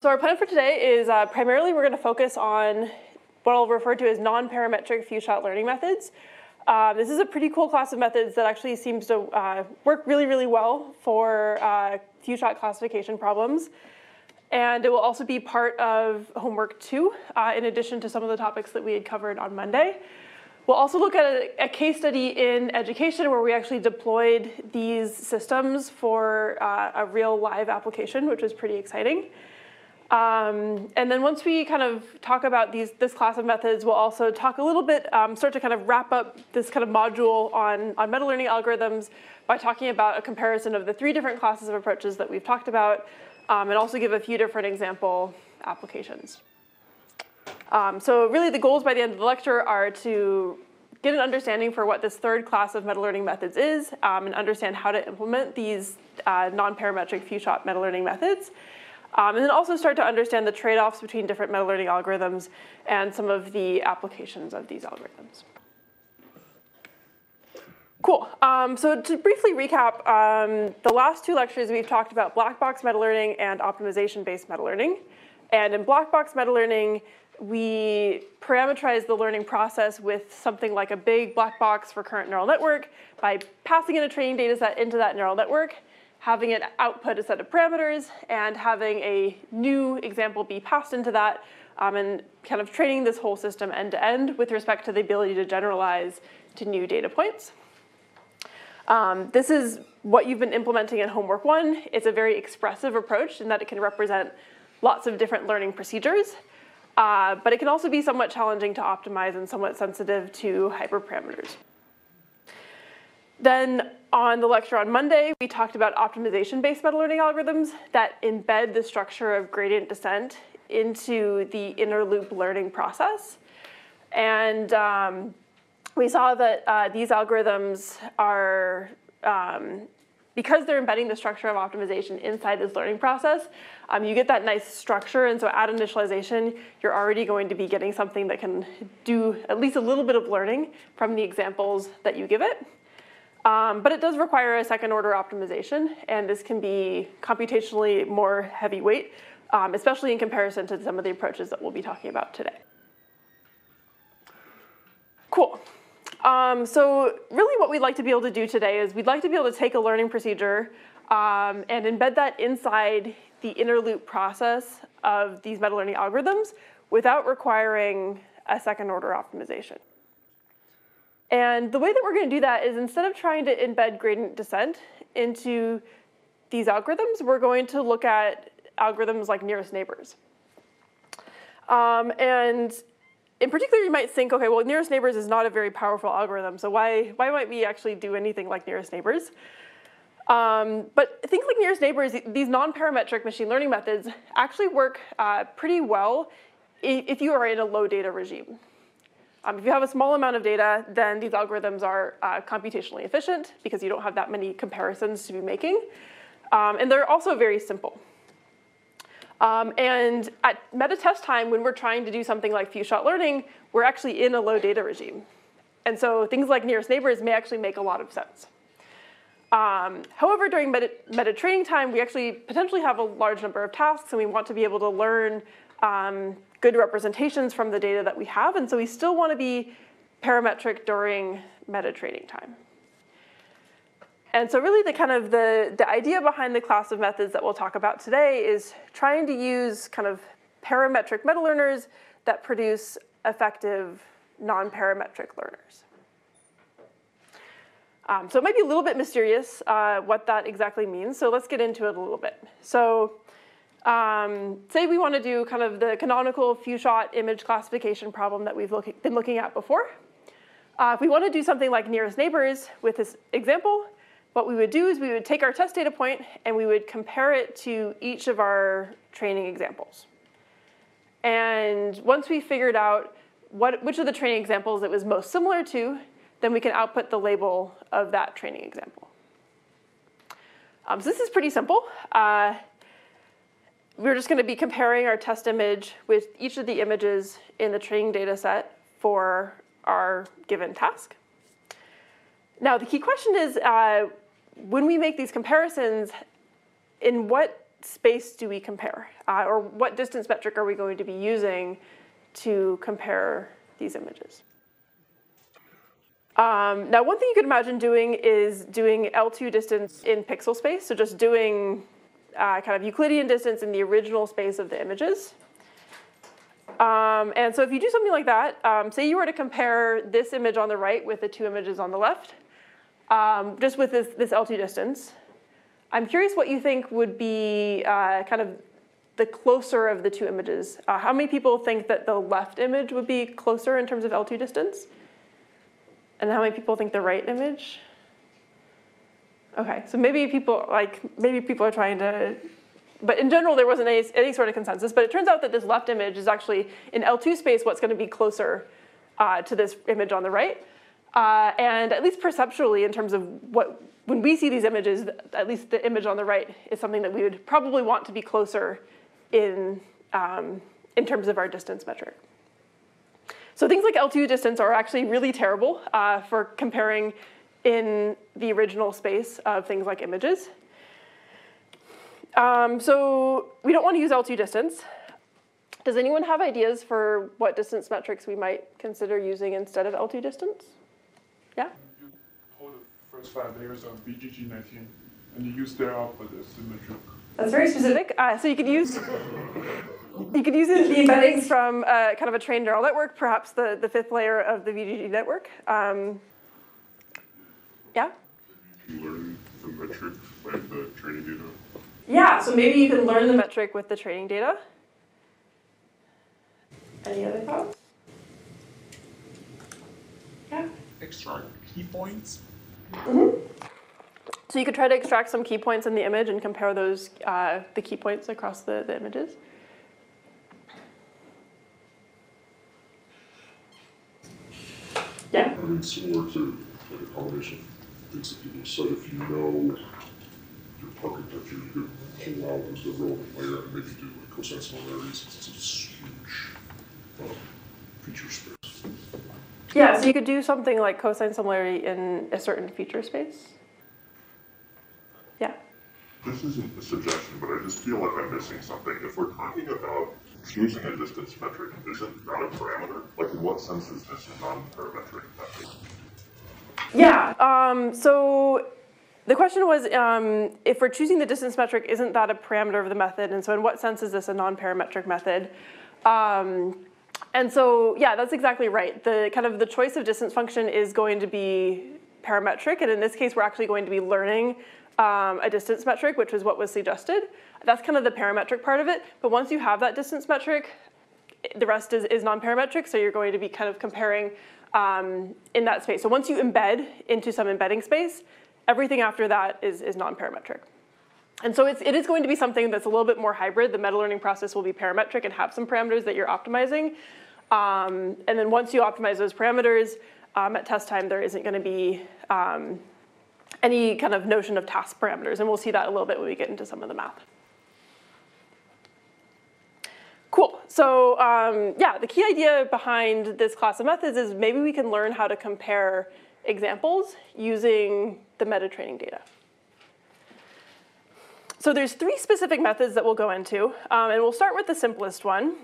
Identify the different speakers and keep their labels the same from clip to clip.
Speaker 1: So our plan for today is uh, primarily we're going to focus on what I'll refer to as non-parametric few-shot learning methods. Uh, this is a pretty cool class of methods that actually seems to uh, work really, really well for uh, few-shot classification problems. And it will also be part of homework two, uh, in addition to some of the topics that we had covered on Monday. We'll also look at a, a, case study in education where we actually deployed these systems for a real live application, which was pretty exciting. Um, and then once we kind of talk about these, this class of methods, we'll also talk a little bit, um, start to kind of wrap up this kind of module on, on meta learning algorithms by talking about a comparison of the three different classes of approaches that we've talked about, um, and also give a few different example applications. Um, so really the goals by the end of the lecture are to get an understanding for what this third class of meta learning methods is um, and understand how to implement these uh, non-parametric few-shot meta learning methods. Um, and then also start to understand the trade-offs between different meta learning algorithms and some of the applications of these algorithms. Cool. Um, so to briefly recap, um, the last two lectures we've talked about black box meta learning and optimization-based meta learning. And in black box meta learning, we parameterize the learning process with something like a big black box recurrent neural network by passing in a training data set into that neural network having it output a set of parameters and having a new example be passed into that um, and kind of training this whole system end to end with respect to the ability to generalize to new data points. Um, this is what you've been implementing in homework one. It's a very expressive approach in that it can represent lots of different learning procedures, uh, but it can also be somewhat challenging to optimize and somewhat sensitive to hyperparameters. Then on the lecture on Monday, we talked about optimization-based meta-learning algorithms that embed the structure of gradient descent into the inner loop learning process. And um, we saw that uh, these algorithms are, um, because they're embedding the structure of optimization inside this learning process, um, you get that nice structure. And so at initialization, you're already going to be getting something that can do at least a little bit of learning from the examples that you give it. Um, but it does require a second order optimization, and this can be computationally more heavyweight, um, especially in comparison to some of the approaches that we'll be talking about today. Cool. Um, so really what we'd like to be able to do today is we'd like to be able to take a learning procedure um, and embed that inside the inner loop process of these meta-learning algorithms without requiring a second order optimization. And the way that we're going to do that is instead of trying to embed gradient descent into these algorithms, we're going to look at algorithms like nearest neighbors. Um, and in particular, you might think, okay, well, nearest neighbors is not a very powerful algorithm, so why, why might we actually do anything like nearest neighbors? Um, but things like nearest neighbors, these non-parametric machine learning methods actually work uh, pretty well if you are in a low data regime. Um, if you have a small amount of data, then these algorithms are uh, computationally efficient because you don't have that many comparisons to be making. Um, and they're also very simple. Um, and at meta test time, when we're trying to do something like few-shot learning, we're actually in a low data regime. And so things like nearest neighbors may actually make a lot of sense. Um, however, during meta, meta, training time, we actually potentially have a large number of tasks and we want to be able to learn um, good representations from the data that we have, and so we still want to be parametric during meta training time. And so really the kind of the, the idea behind the class of methods that we'll talk about today is trying to use kind of parametric meta learners that produce effective non-parametric learners. Um, so it might be a little bit mysterious uh, what that exactly means, so let's get into it a little bit. So um, say we want to do kind of the canonical few-shot image classification problem that we've look been looking at before. Uh, if we want to do something like nearest neighbors with this example, what we would do is we would take our test data point and we would compare it to each of our training examples. And once we figured out what, which of the training examples it was most similar to, then we can output the label of that training example. Um, so this is pretty simple. Uh, we're just going to be comparing our test image with each of the images in the training data set for our given task. Now, the key question is, uh, when we make these comparisons, in what space do we compare? Uh, or what distance metric are we going to be using to compare these images? Um, now, one thing you could imagine doing is doing L2 distance in pixel space, so just doing uh, kind of Euclidean distance in the original space of the images. Um, and so if you do something like that, um, say you were to compare this image on the right with the two images on the left, um, just with this, this, L2 distance, I'm curious what you think would be uh, kind of the closer of the two images. Uh, how many people think that the left image would be closer in terms of L2 distance? And how many people think the right image? Okay, so maybe people like maybe people are trying to, but in general there wasn't any, any sort of consensus. But it turns out that this left image is actually in L2 space what's going to be closer uh, to this image on the right, uh, and at least perceptually in terms of what when we see these images, at least the image on the right is something that we would probably want to be closer in um, in terms of our distance metric. So things like L2 distance are actually really terrible uh, for comparing in the original space of things like images. Um, so we don't want to use L2 distance. Does anyone have ideas for what distance metrics we might consider using instead of L2 distance? Yeah?
Speaker 2: You pull the first five layers of VGG19 and you use their output as metric.
Speaker 1: That's very specific. Uh, so you could use you could use the embeddings from uh, kind of a trained neural network, perhaps the, the fifth layer of the VGG network. Um, yeah?
Speaker 3: You learn the metric by the training data.
Speaker 1: Yeah, so maybe you can learn the metric with the training data. Any other thoughts? Yeah?
Speaker 4: Extract key points.
Speaker 1: Mm -hmm. So you could try to extract some key points in the image and compare those, uh, the key points across the, the images. Yeah.
Speaker 3: I mean, similar to like a combination of things that people said, if you know your architecture, you could pull out as the relevant layer and maybe do like cosine similarities since it's huge um, feature space.
Speaker 1: Yeah, so you could do something like cosine similarity in a certain feature space. Yeah.
Speaker 3: This isn't a suggestion, but I just feel like I'm missing something. If we're talking about choosing a distance metric isn't not a parameter? Like, in what sense is this a non-parametric metric?
Speaker 1: Yeah, um, so the question was um, if we're choosing the distance metric, isn't that a parameter of the method? And so in what sense is this a non-parametric method? Um, and so, yeah, that's exactly right. The kind of the choice of distance function is going to be parametric. And in this case, we're actually going to be learning um, a distance metric, which is what was suggested. That's kind of the parametric part of it. But once you have that distance metric, the rest is, is non-parametric. So you're going to be kind of comparing um, in that space. So once you embed into some embedding space, everything after that is, is non-parametric. And so it's, it is going to be something that's a little bit more hybrid. The meta-learning process will be parametric and have some parameters that you're optimizing. Um, and then once you optimize those parameters, um, at test time, there isn't going to be um, any kind of notion of task parameters, and we'll see that a little bit when we get into some of the math. Cool, so um, yeah, the key idea behind this class of methods is maybe we can learn how to compare examples using the meta training data. So there's three specific methods that we'll go into, um, and we'll start with the simplest one,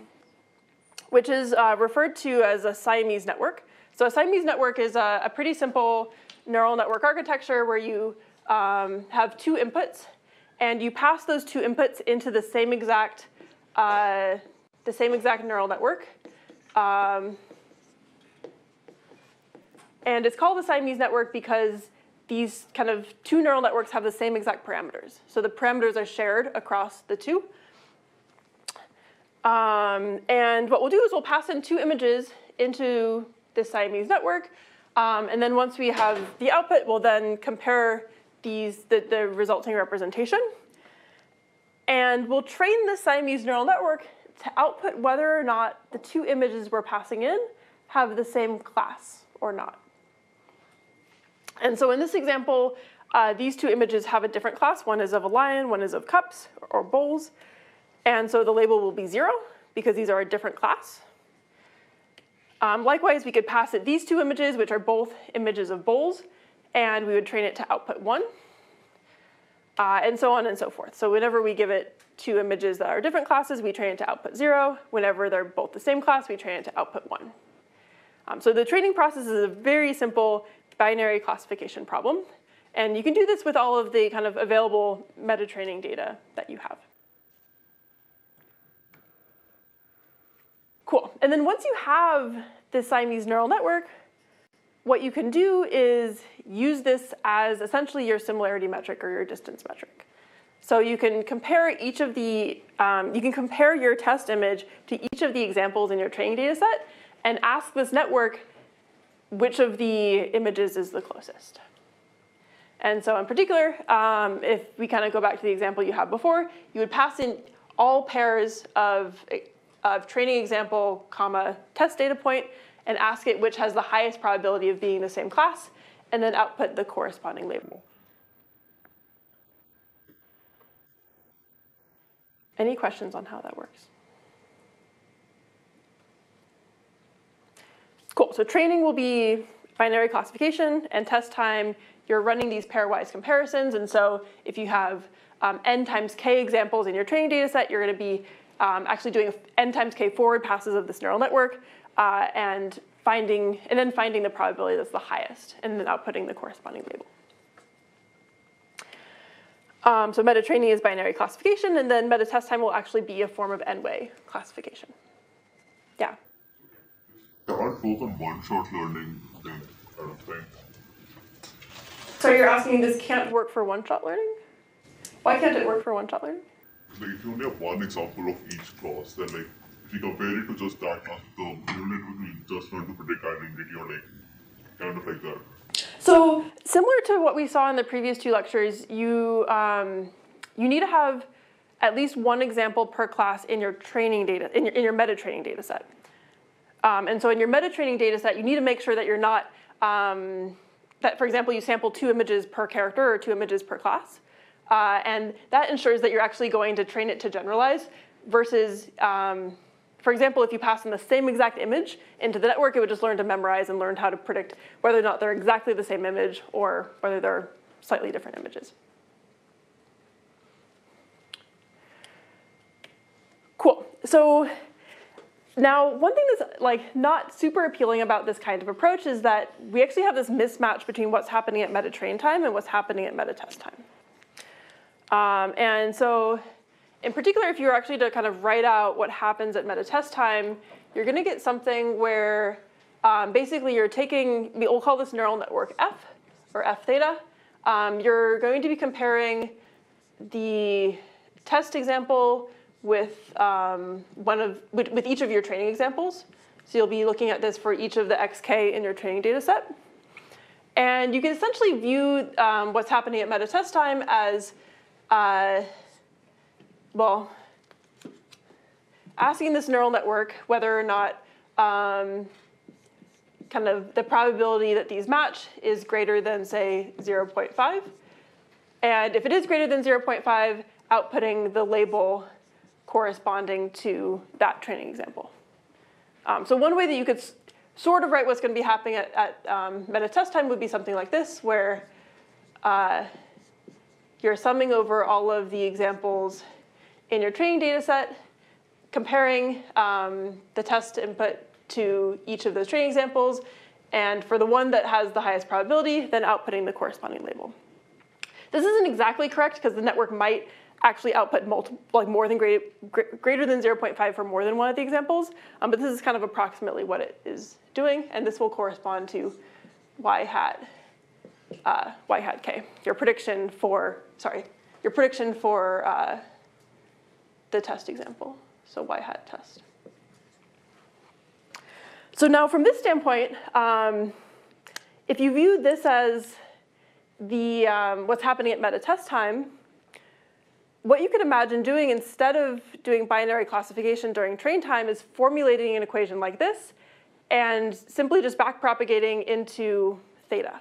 Speaker 1: which is uh, referred to as a Siamese network. So a Siamese network is a, a pretty simple neural network architecture where you um, have two inputs and you pass those two inputs into the same exact, uh, the same exact neural network. Um, and it's called the Siamese network because these kind of two neural networks have the same exact parameters. So the parameters are shared across the two. Um, and what we'll do is we'll pass in two images into this Siamese network. Um, and then once we have the output, we'll then compare these, the, the resulting representation. And we'll train the Siamese neural network to output whether or not the two images we're passing in have the same class or not. And so in this example, uh, these two images have a different class. One is of a lion, one is of cups or bowls. And so the label will be zero because these are a different class. Um, likewise, we could pass it these two images, which are both images of bowls, and we would train it to output one. Uh, and so on and so forth. So whenever we give it two images that are different classes, we train it to output zero. Whenever they're both the same class, we train it to output one. Um, so the training process is a very simple binary classification problem. And you can do this with all of the kind of available meta training data that you have. Cool. And then once you have this Siamese neural network, what you can do is use this as essentially your similarity metric or your distance metric. So you can compare each of the, um, you can compare your test image to each of the examples in your training data set and ask this network which of the images is the closest. And so in particular, um, if we kind of go back to the example you had before, you would pass in all pairs of, of training example, comma, test data point, and ask it which has the highest probability of being the same class, and then output the corresponding label. Any questions on how that works? Cool, so training will be binary classification and test time, you're running these pairwise comparisons. And so if you have um, n times k examples in your training data set, you're gonna be um, actually doing n times k forward passes of this neural network uh, and finding, and then finding the probability that's the highest and then outputting the corresponding label. Um, so meta training is binary classification, and then meta test time will actually be a form of n-way classification. Yeah.
Speaker 3: There aren't both on one-shot learning then, I don't think.
Speaker 1: So you're asking this can't work for one-shot learning? Why can't it work for one-shot learning?
Speaker 3: Like if you only have one example of each class, then like you compare it to just that the network will just learn to predict identity or like kind of like that.
Speaker 1: So similar to what we saw in the previous two lectures, you, um, you need to have at least one example per class in your training data, in your, in your meta training data set. Um, and so in your meta training data set, you need to make sure that you're not, um, that for example, you sample two images per character or two images per class. Uh, and that ensures that you're actually going to train it to generalize versus um, for example, if you pass in the same exact image into the network, it would just learn to memorize and learn how to predict whether or not they're exactly the same image or whether they're slightly different images. Cool. So now, one thing that's like not super appealing about this kind of approach is that we actually have this mismatch between what's happening at meta train time and what's happening at meta test time. Um, and so in particular, if you were actually to kind of write out what happens at meta test time, you're going to get something where um, basically you're taking, we'll call this neural network F, or F theta. Um, you're going to be comparing the test example with um, one of with, with, each of your training examples. So you'll be looking at this for each of the xk in your training data set. And you can essentially view um, what's happening at meta test time as uh, well, asking this neural network whether or not um, kind of the probability that these match is greater than, say, 0.5. And if it is greater than 0.5, outputting the label corresponding to that training example. Um, so one way that you could sort of write what's going to be happening at, at um, meta test time would be something like this, where uh, you're summing over all of the examples in your training data set, comparing um, the test input to each of those training examples, and for the one that has the highest probability, then outputting the corresponding label. This isn't exactly correct because the network might actually output multiple, like more than greater, greater than 0.5 for more than one of the examples, um, but this is kind of approximately what it is doing, and this will correspond to y hat, uh, y hat k, your prediction for, sorry, your prediction for uh, the test example, so y hat test. So now from this standpoint, um, if you view this as the, um, what's happening at meta test time, what you could imagine doing instead of doing binary classification during train time is formulating an equation like this and simply just backpropagating into theta.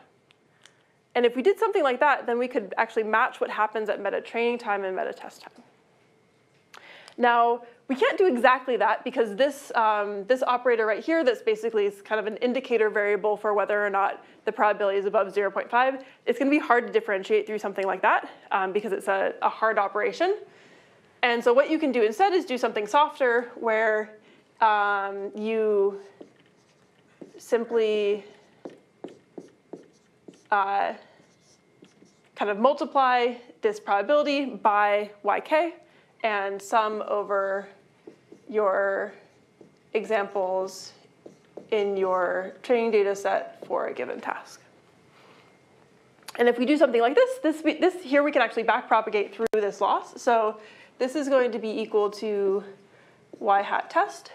Speaker 1: And if we did something like that, then we could actually match what happens at meta training time and meta test time. Now, we can't do exactly that because this, um, this operator right here that's basically is kind of an indicator variable for whether or not the probability is above 0.5, it's gonna be hard to differentiate through something like that um, because it's a, a hard operation. And so what you can do instead is do something softer where um, you simply uh, kind of multiply this probability by yk and sum over your examples in your training data set for a given task. And if we do something like this, this, this here we can actually backpropagate through this loss. So this is going to be equal to y hat test.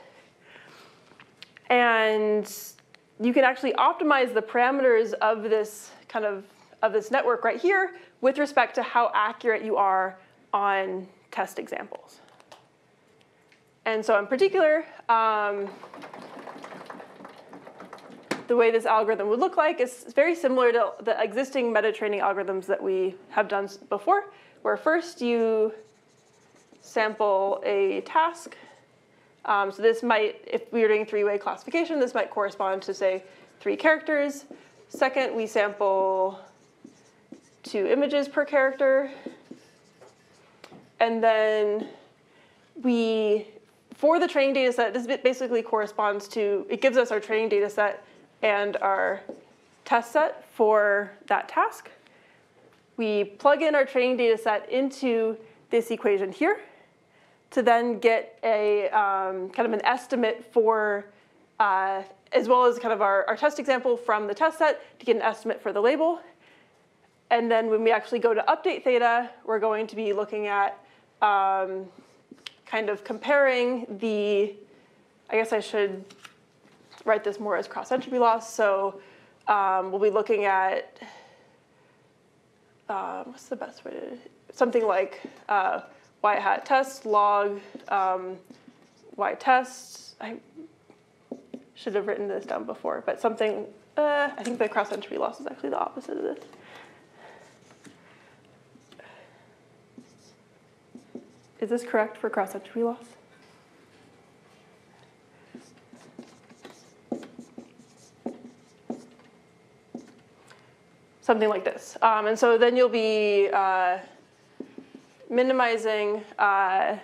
Speaker 1: And you can actually optimize the parameters of this kind of of this network right here with respect to how accurate you are on test examples. And so in particular, um, the way this algorithm would look like is very similar to the existing meta training algorithms that we have done before, where first you sample a task. Um, so this might, if we were doing three-way classification, this might correspond to, say, three characters. Second, we sample two images per character. And then we, for the training data set, this basically corresponds to, it gives us our training data set and our test set for that task. We plug in our training data set into this equation here to then get a um, kind of an estimate for, uh, as well as kind of our, our test example from the test set to get an estimate for the label. And then when we actually go to update theta, we're going to be looking at um, kind of comparing the, I guess I should write this more as cross entropy loss. So um, we'll be looking at, um, what's the best way to, something like uh, y hat test log um, y test. I should have written this down before, but something, uh, I think the cross entropy loss is actually the opposite of this. Is this correct for cross entropy loss? Something like this. Um, and so then you'll be uh, minimizing uh,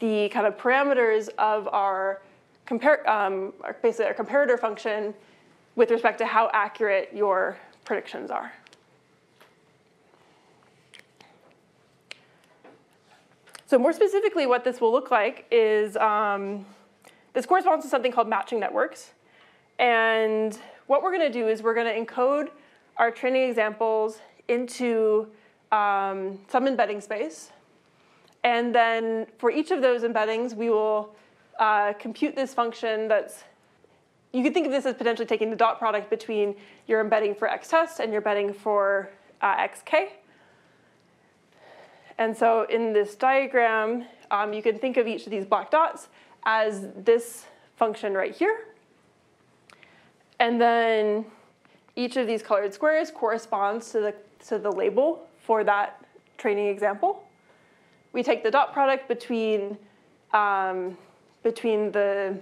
Speaker 1: the kind of parameters of our compare, um, basically our comparator function with respect to how accurate your predictions are. So more specifically, what this will look like is um, this corresponds to something called matching networks. And what we're going to do is we're going to encode our training examples into um, some embedding space. And then for each of those embeddings, we will uh, compute this function that's, you could think of this as potentially taking the dot product between your embedding for x test and your embedding for uh, xk. And so in this diagram, um, you can think of each of these black dots as this function right here. And then each of these colored squares corresponds to the, to the label for that training example. We take the dot product between, um, between the,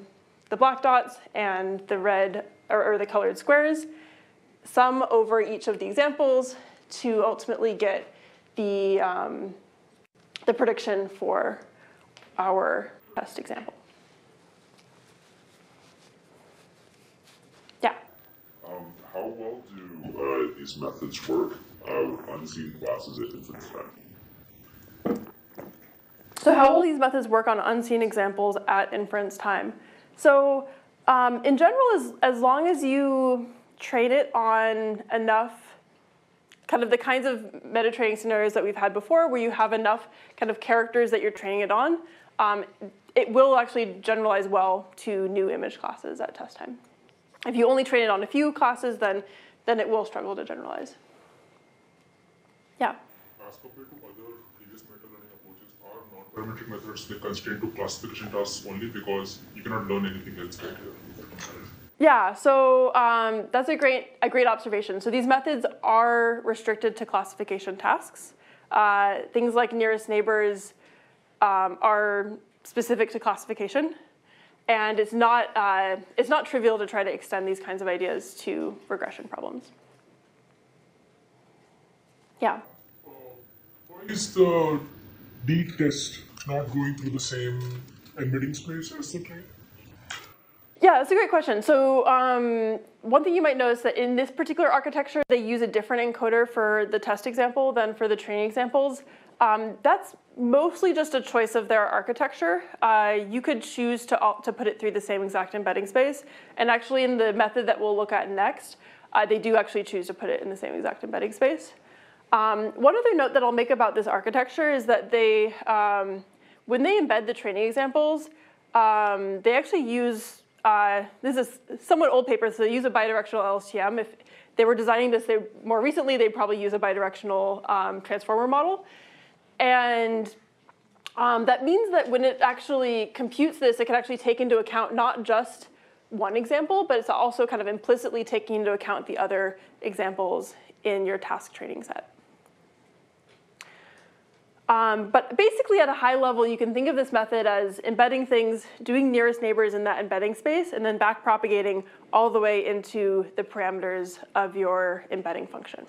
Speaker 1: the black dots and the red or, or the colored squares, sum over each of the examples to ultimately get the, um, the prediction for our test example. Yeah.
Speaker 3: Um, how well do uh, these methods work uh, with unseen classes at inference time?
Speaker 1: So how will these methods work on unseen examples at inference time? So um, in general, as, as long as you train it on enough kind of the kinds of meta training scenarios that we've had before where you have enough kind of characters that you're training it on, um, it will actually generalize well to new image classes at test time. If you only train it on a few classes, then, then it will struggle to generalize. Yeah?
Speaker 3: As compared to other previous meta-learning approaches, are non-parametric methods they constrained to classification tasks only because you cannot learn anything else right here?
Speaker 1: Yeah, so um, that's a great, a great observation. So these methods are restricted to classification tasks. Uh, things like nearest neighbors um, are specific to classification. And it's not, uh, it's not trivial to try to extend these kinds of ideas to regression problems. Yeah.
Speaker 3: Why is the D test not going through the same embedding space as the train?
Speaker 1: Yeah, that's a great question. So um, one thing you might notice that in this particular architecture, they use a different encoder for the test example than for the training examples. Um, that's mostly just a choice of their architecture. Uh, you could choose to, to put it through the same exact embedding space. And actually in the method that we'll look at next, uh, they do actually choose to put it in the same exact embedding space. Um, one other note that I'll make about this architecture is that they, um, when they embed the training examples, um, they actually use, uh, this is somewhat old paper, so they use a bidirectional LSTM. If they were designing this, they, more recently, they'd probably use a bidirectional um, transformer model. And um, that means that when it actually computes this, it can actually take into account not just one example, but it's also kind of implicitly taking into account the other examples in your task training set. Um, but basically at a high level, you can think of this method as embedding things, doing nearest neighbors in that embedding space, and then backpropagating all the way into the parameters of your embedding function.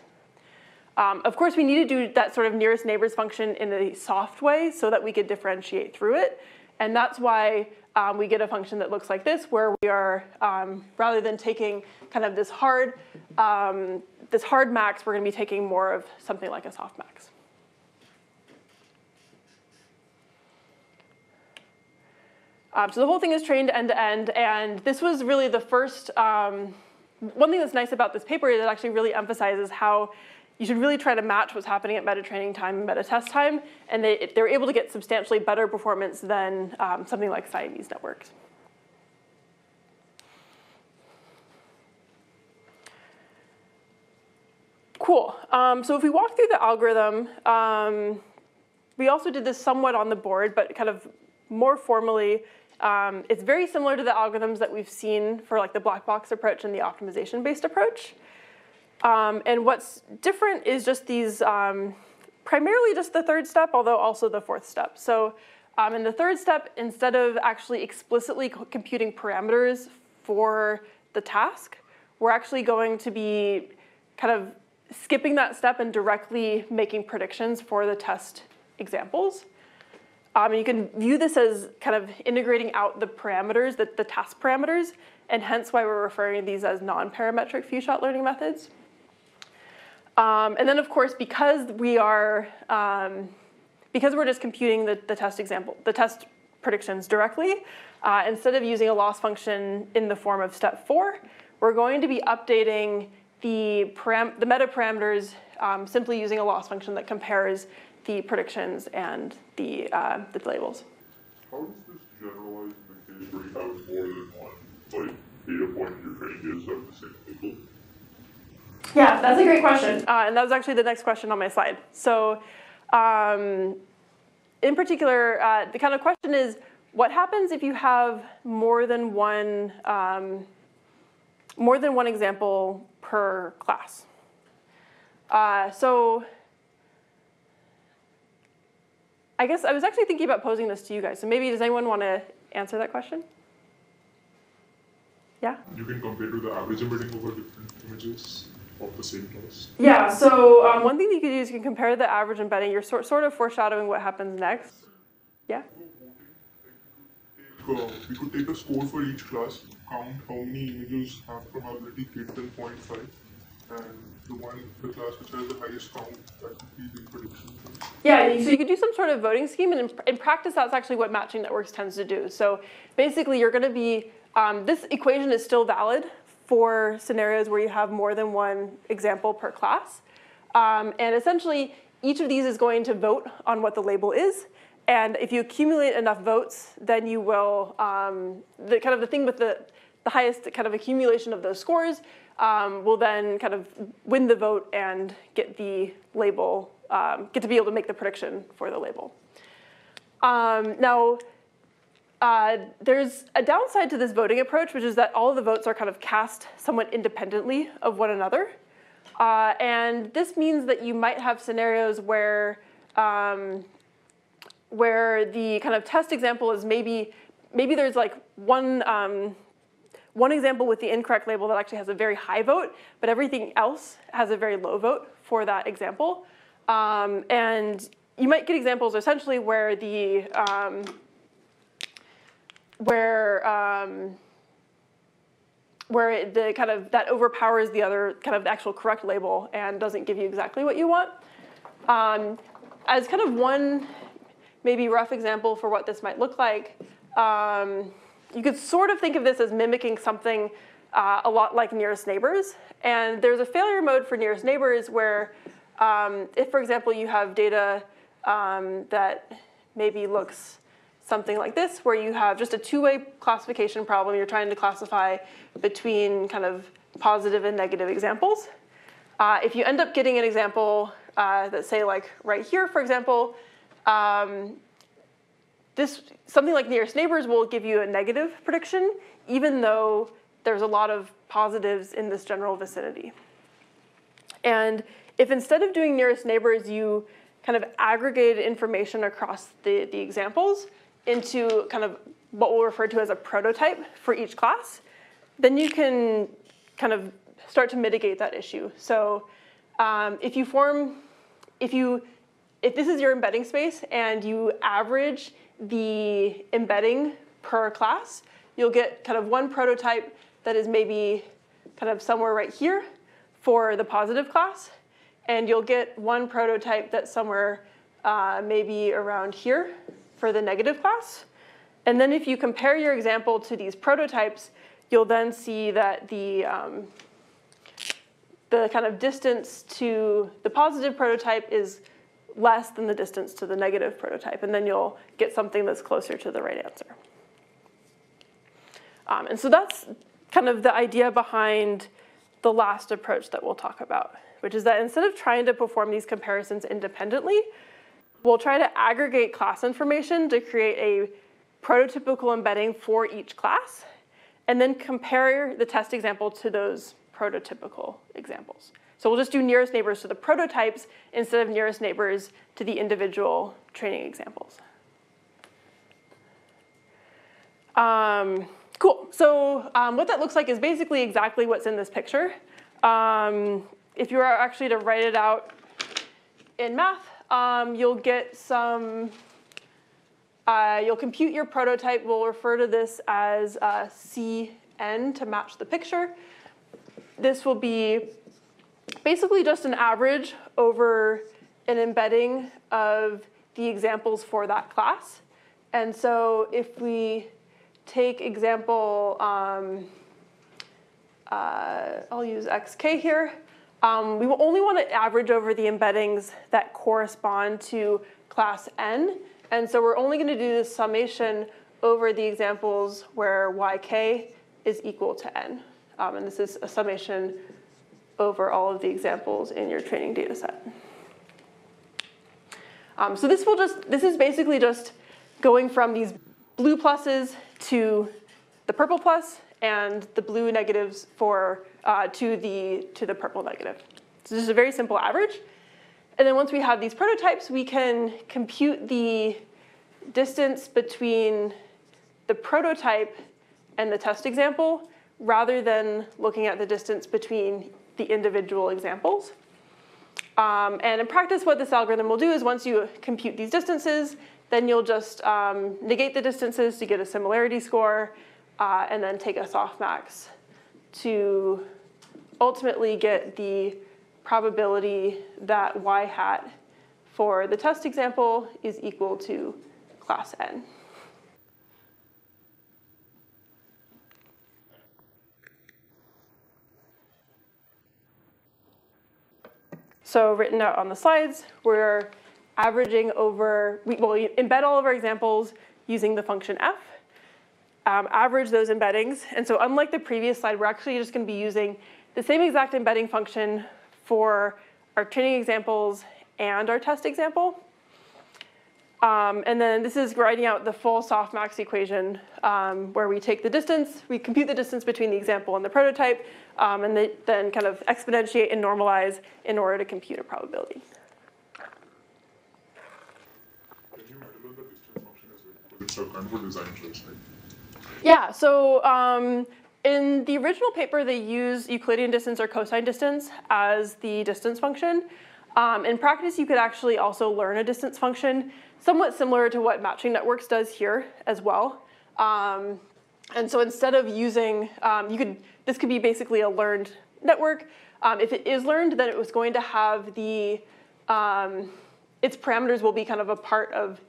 Speaker 1: Um, of course, we need to do that sort of nearest neighbors function in a soft way so that we could differentiate through it. And that's why um, we get a function that looks like this, where we are, um, rather than taking kind of this hard, um, this hard max, we're gonna be taking more of something like a soft max. Um, so the whole thing is trained end to end, and this was really the first. Um, one thing that's nice about this paper is it actually really emphasizes how you should really try to match what's happening at meta training time and meta test time, and they, they're able to get substantially better performance than um, something like Siamese networks. Cool. Um, so if we walk through the algorithm, um, we also did this somewhat on the board, but kind of more formally. Um, it's very similar to the algorithms that we've seen for like the black box approach and the optimization-based approach. Um, and what's different is just these, um, primarily just the third step, although also the fourth step. So um, in the third step, instead of actually explicitly co- computing parameters for the task, we're actually going to be kind of skipping that step and directly making predictions for the test examples. Um, you can view this as kind of integrating out the parameters, the, the task parameters, and hence why we're referring to these as non-parametric few-shot learning methods. Um, and then of course, because we are, um, because we're just computing the, the test example, the test predictions directly, uh, instead of using a loss function in the form of step four, we're going to be updating the, param the meta parameters um, simply using a loss function that compares the predictions and the, uh, the labels.
Speaker 3: How does this generalize in the case where you have more than one, like, data point in your training data set of the same label?
Speaker 1: Yeah, that's a great question. Uh, and that was actually the next question on my slide. So um, in particular, uh, the kind of question is, what happens if you have more than one, um, more than one example per class? Uh, so I guess I was actually thinking about posing this to you guys. So maybe does anyone want to answer that question? Yeah?
Speaker 3: You can compare to the average embedding over different images of the same class.
Speaker 1: Yeah, so um, one thing you could do is you can compare the average embedding. You're sort, sort of foreshadowing what happens next. Yeah?
Speaker 3: Uh, we could take a score for each class, count how many images have probability greater than 0.5, and the one, the class which has the highest count, that could be the prediction.
Speaker 1: Yeah, so you could do some sort of voting scheme, and in, in practice, that's actually what matching networks tends to do. So basically, you're going to be, um, this equation is still valid for scenarios where you have more than one example per class. Um, and essentially, each of these is going to vote on what the label is. And if you accumulate enough votes, then you will, um, the kind of the thing with the, the highest kind of accumulation of those scores um, will then kind of win the vote and get the label, um, get to be able to make the prediction for the label. Um, now, uh, there's a downside to this voting approach, which is that all of the votes are kind of cast somewhat independently of one another. Uh, and this means that you might have scenarios where um, where the kind of test example is maybe, maybe there's like one, um, one example with the incorrect label that actually has a very high vote, but everything else has a very low vote for that example. Um, and you might get examples essentially where the, um, where, um, where the kind of, that overpowers the other kind of actual correct label and doesn't give you exactly what you want. Um, as kind of one maybe rough example for what this might look like, um, you could sort of think of this as mimicking something uh, a lot like nearest neighbors. And there's a failure mode for nearest neighbors where um, if, for example, you have data um, that maybe looks something like this, where you have just a two-way classification problem, you're trying to classify between kind of positive and negative examples. Uh, if you end up getting an example uh, that say like right here, for example, um, this something like nearest neighbors will give you a negative prediction, even though there's a lot of positives in this general vicinity. And if instead of doing nearest neighbors, you kind of aggregate information across the, the examples into kind of what we'll refer to as a prototype for each class, then you can kind of start to mitigate that issue. So um, if you form, if you, if this is your embedding space and you average the embedding per class, you'll get kind of one prototype that is maybe kind of somewhere right here for the positive class. And you'll get one prototype that's somewhere uh, maybe around here for the negative class. And then if you compare your example to these prototypes, you'll then see that the, um, the kind of distance to the positive prototype is less than the distance to the negative prototype, and then you'll get something that's closer to the right answer. Um, and so that's kind of the idea behind the last approach that we'll talk about, which is that instead of trying to perform these comparisons independently, we'll try to aggregate class information to create a prototypical embedding for each class, and then compare the test example to those prototypical examples. So we'll just do nearest neighbors to the prototypes instead of nearest neighbors to the individual training examples. Um, cool, so um, what that looks like is basically exactly what's in this picture. Um, if you were actually to write it out in math, um, you'll get some, uh, you'll compute your prototype. We'll refer to this as uh, CN to match the picture. This will be basically just an average over an embedding of the examples for that class. And so if we take example, um, uh, I'll use xk here. Um, we will only want to average over the embeddings that correspond to class n. And so we're only going to do this summation over the examples where yk is equal to n. Um, and this is a summation over all of the examples in your training data set. Um, so this will just, this is basically just going from these blue pluses to the purple plus and the blue negatives for, uh, to, the, to the purple negative. So this is a very simple average. And then once we have these prototypes, we can compute the distance between the prototype and the test example rather than looking at the distance between the individual examples. Um, and in practice, what this algorithm will do is once you compute these distances, then you'll just um, negate the distances to get a similarity score, uh, and then take a softmax to ultimately get the probability that y hat for the test example is equal to class n. So written out on the slides, we're averaging over, we, well, we embed all of our examples using the function f, um, average those embeddings. And so unlike the previous slide, we're actually just gonna be using the same exact embedding function for our training examples and our test example. Um, and then this is writing out the full softmax equation um, where we take the distance, we compute the distance between the example and the prototype, um, and they, then kind of exponentiate and normalize in order to compute a probability.
Speaker 2: Can you write a little bit and for design choice, right?
Speaker 1: Yeah, so um, in the original paper, they use Euclidean distance or cosine distance as the distance function. Um, in practice, you could actually also learn a distance function, somewhat similar to what matching networks does here as well. Um, and so instead of using, um, you could, this could be basically a learned network. Um, if it is learned, then it was going to have the, um, its parameters will be kind of a part of,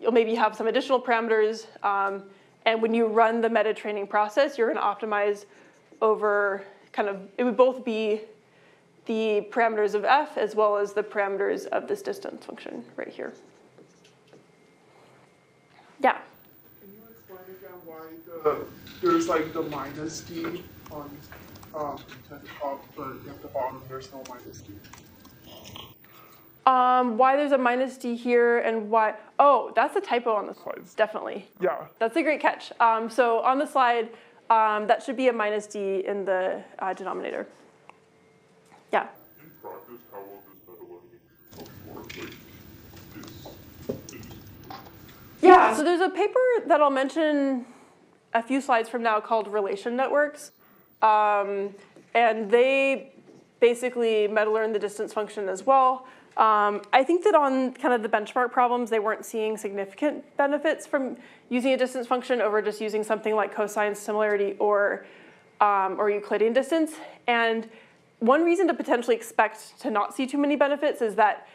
Speaker 1: you'll maybe have some additional parameters. Um, and when you run the meta training process, you're going to optimize over kind of, it would both be the parameters of f as well as the parameters of this distance function right here. Yeah.
Speaker 5: Can you explain again why the, there's like the minus D on, um, at the top, but at the bottom, there's no minus D?
Speaker 1: Um, why there's a minus d here and why, oh, that's a typo on the slides, definitely.
Speaker 5: Yeah.
Speaker 1: That's a great catch. Um, so on the slide, um, that should be a minus d in the uh, denominator. Yeah.
Speaker 3: In practice, how will this meta learning come forward? Like, is, is,
Speaker 1: Yeah, so there's a paper that I'll mention a few slides from now called Relation Networks. Um, and they basically meta learn the distance function as well. Um, I think that on kind of the benchmark problems, they weren't seeing significant benefits from using a distance function over just using something like cosine similarity or, um, or Euclidean distance. And one reason to potentially expect to not see too many benefits is that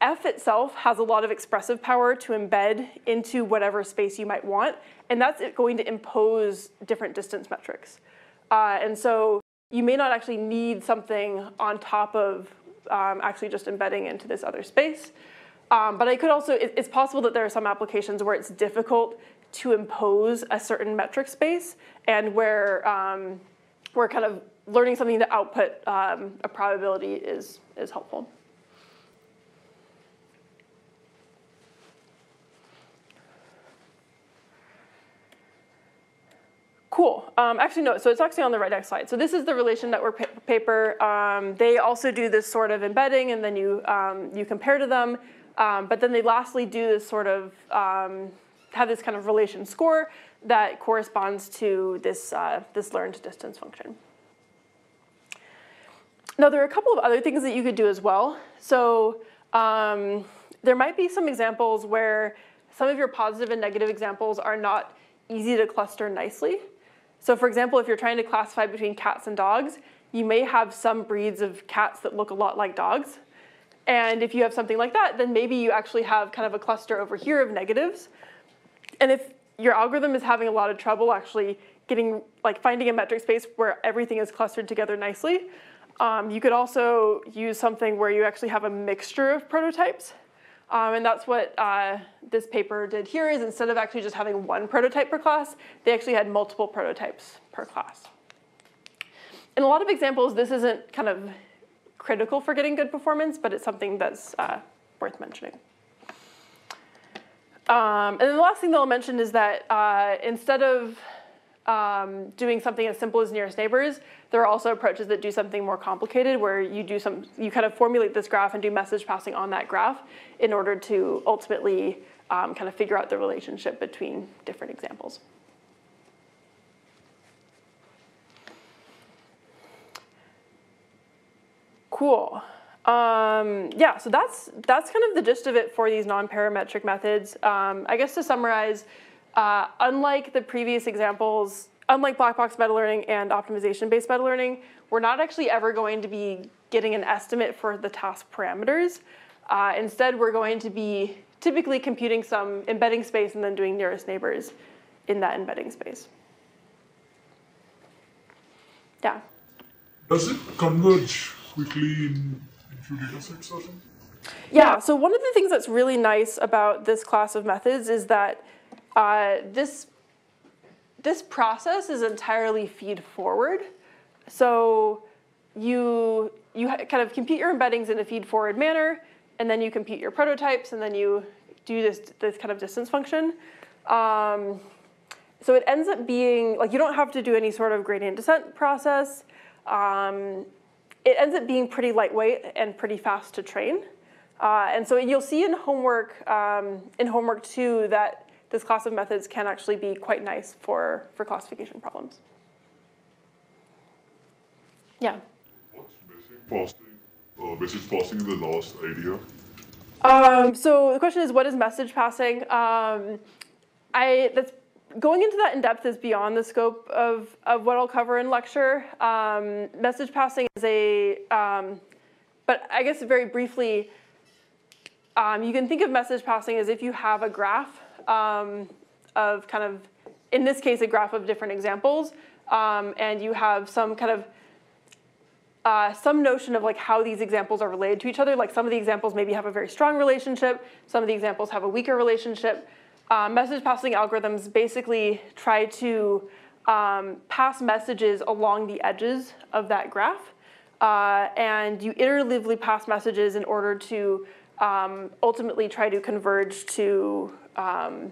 Speaker 1: F itself has a lot of expressive power to embed into whatever space you might want, and that's going to impose different distance metrics. Uh, and so you may not actually need something on top of um, actually just embedding into this other space. Um, but I could also, it, it's possible that there are some applications where it's difficult to impose a certain metric space and where, um, where kind of learning something to output um, a probability is, is helpful. Cool. Um, actually, no. So it's actually on the right next slide. So this is the relation network pa paper. Um, they also do this sort of embedding, and then you um, you compare to them. Um, but then they lastly do this sort of um, have this kind of relation score that corresponds to this uh, this learned distance function. Now there are a couple of other things that you could do as well. So um, there might be some examples where some of your positive and negative examples are not easy to cluster nicely. So for example, if you're trying to classify between cats and dogs, you may have some breeds of cats that look a lot like dogs. And if you have something like that, then maybe you actually have kind of a cluster over here of negatives. And if your algorithm is having a lot of trouble actually getting, like finding a metric space where everything is clustered together nicely, um, you could also use something where you actually have a mixture of prototypes. Um, and that's what uh, this paper did here is instead of actually just having one prototype per class, they actually had multiple prototypes per class. In a lot of examples, this isn't kind of critical for getting good performance, but it's something that's uh, worth mentioning. Um, and then the last thing that I'll mention is that uh, instead of um, doing something as simple as nearest neighbors, there are also approaches that do something more complicated where you do some, you kind of formulate this graph and do message passing on that graph in order to ultimately um, kind of figure out the relationship between different examples. Cool. Um, yeah, so that's that's kind of the gist of it for these non-parametric methods. Um, I guess to summarize, uh, unlike the previous examples, unlike black box meta learning and optimization-based meta learning, we're not actually ever going to be getting an estimate for the task parameters. Uh, instead, we're going to be typically computing some embedding space and then doing nearest neighbors in that embedding space. Yeah.
Speaker 3: does it converge quickly in, in few data sets or something?
Speaker 1: Yeah, so one of the things that's really nice about this class of methods is that uh, this, this process is entirely feed forward. So you, you kind of compute your embeddings in a feed forward manner, and then you compute your prototypes, and then you do this, this kind of distance function. Um, so it ends up being, like you don't have to do any sort of gradient descent process. Um, it ends up being pretty lightweight and pretty fast to train. Uh, and so you'll see in homework, um, in homework two that this class of methods can actually be quite nice for, for classification problems. Yeah.
Speaker 3: What's missing? Passing, uh, message passing the last idea.
Speaker 1: Um, so the question is, what is message passing? Um, I that's going into that in depth is beyond the scope of, of what I'll cover in lecture. Um, message passing is a, um, but I guess very briefly, um, you can think of message passing as if you have a graph um, of kind of, in this case, a graph of different examples, um, and you have some kind of uh, some notion of like how these examples are related to each other. Like some of the examples maybe have a very strong relationship, some of the examples have a weaker relationship. Uh, message passing algorithms basically try to um, pass messages along the edges of that graph. Uh, and you iteratively pass messages in order to um, ultimately try to converge to um,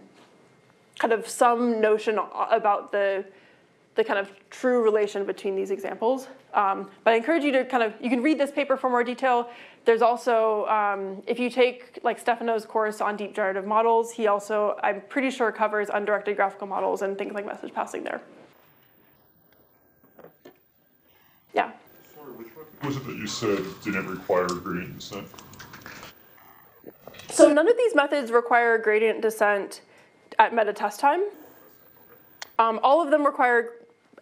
Speaker 1: kind of some notion about the the kind of true relation between these examples. Um, but I encourage you to kind of, you can read this paper for more detail. There's also, um, if you take like Stefano's course on deep generative models, he also, I'm pretty sure covers undirected graphical models and things like message passing there. Yeah.
Speaker 3: Sorry, which method was it that you said didn't require gradient descent?
Speaker 1: So none of these methods require gradient descent at meta test time. Um, all of them require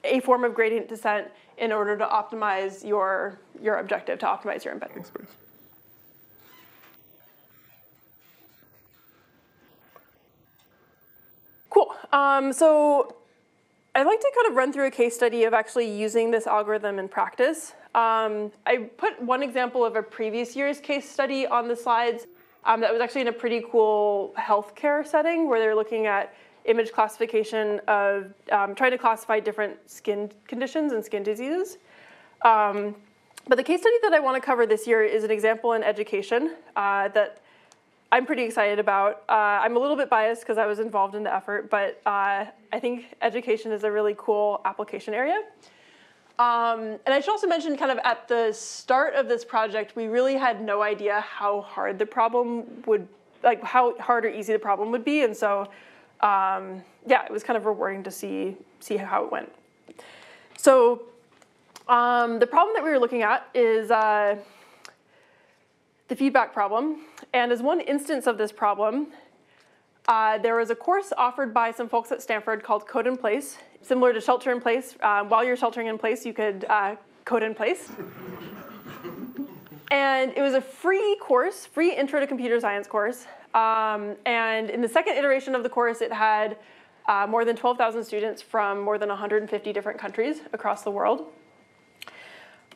Speaker 1: a form of gradient descent in order to optimize your, your objective, to optimize your embedding space. Cool. Um, so I'd like to kind of run through a case study of actually using this algorithm in practice. Um, I put one example of a previous year's case study on the slides um, that was actually in a pretty cool healthcare setting where they're looking at image classification of um, trying to classify different skin conditions and skin diseases. Um, but the case study that I want to cover this year is an example in education uh, that I'm pretty excited about. Uh, I'm a little bit biased because I was involved in the effort, but uh, I think education is a really cool application area. Um, and I should also mention kind of at the start of this project, we really had no idea how hard the problem would, like how hard or easy the problem would be. And so um, yeah, it was kind of rewarding to see, see how it went. So um, the problem that we were looking at is uh, the feedback problem. And as one instance of this problem, uh, there was a course offered by some folks at Stanford called Code in Place. Similar to Shelter in Place, uh, while you're sheltering in place, you could uh, code in place. and it was a free course, free intro to computer science course. Um, and in the second iteration of the course, it had uh, more than 12,000 students from more than 150 different countries across the world.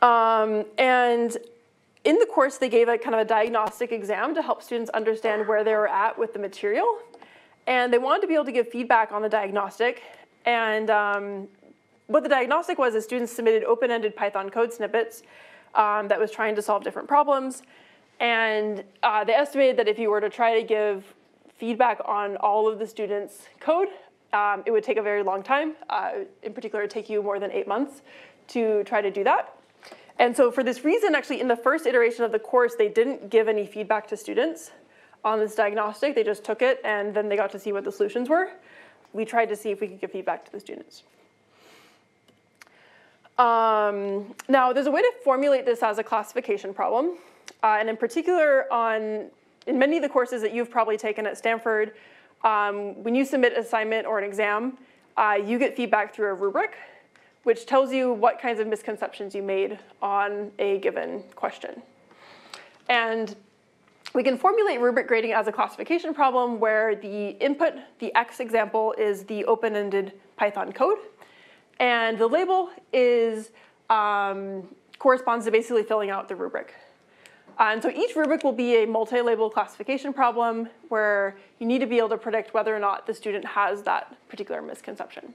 Speaker 1: Um, and in the course, they gave a kind of a diagnostic exam to help students understand where they were at with the material. And they wanted to be able to give feedback on the diagnostic. And um, what the diagnostic was is students submitted open-ended Python code snippets um, that was trying to solve different problems. And uh, they estimated that if you were to try to give feedback on all of the students' code, um, it would take a very long time. Uh, in particular, it would take you more than eight months to try to do that. And so for this reason, actually, in the first iteration of the course, they didn't give any feedback to students on this diagnostic. They just took it, and then they got to see what the solutions were. We tried to see if we could give feedback to the students. Um, now, there's a way to formulate this as a classification problem. Uh, and in particular, on in many of the courses that you've probably taken at Stanford, um, when you submit an assignment or an exam, uh, you get feedback through a rubric, which tells you what kinds of misconceptions you made on a given question. And we can formulate rubric grading as a classification problem where the input, the X example, is the open-ended Python code. And the label is um, corresponds to basically filling out the rubric. Uh, and so each rubric will be a multi-label classification problem where you need to be able to predict whether or not the student has that particular misconception.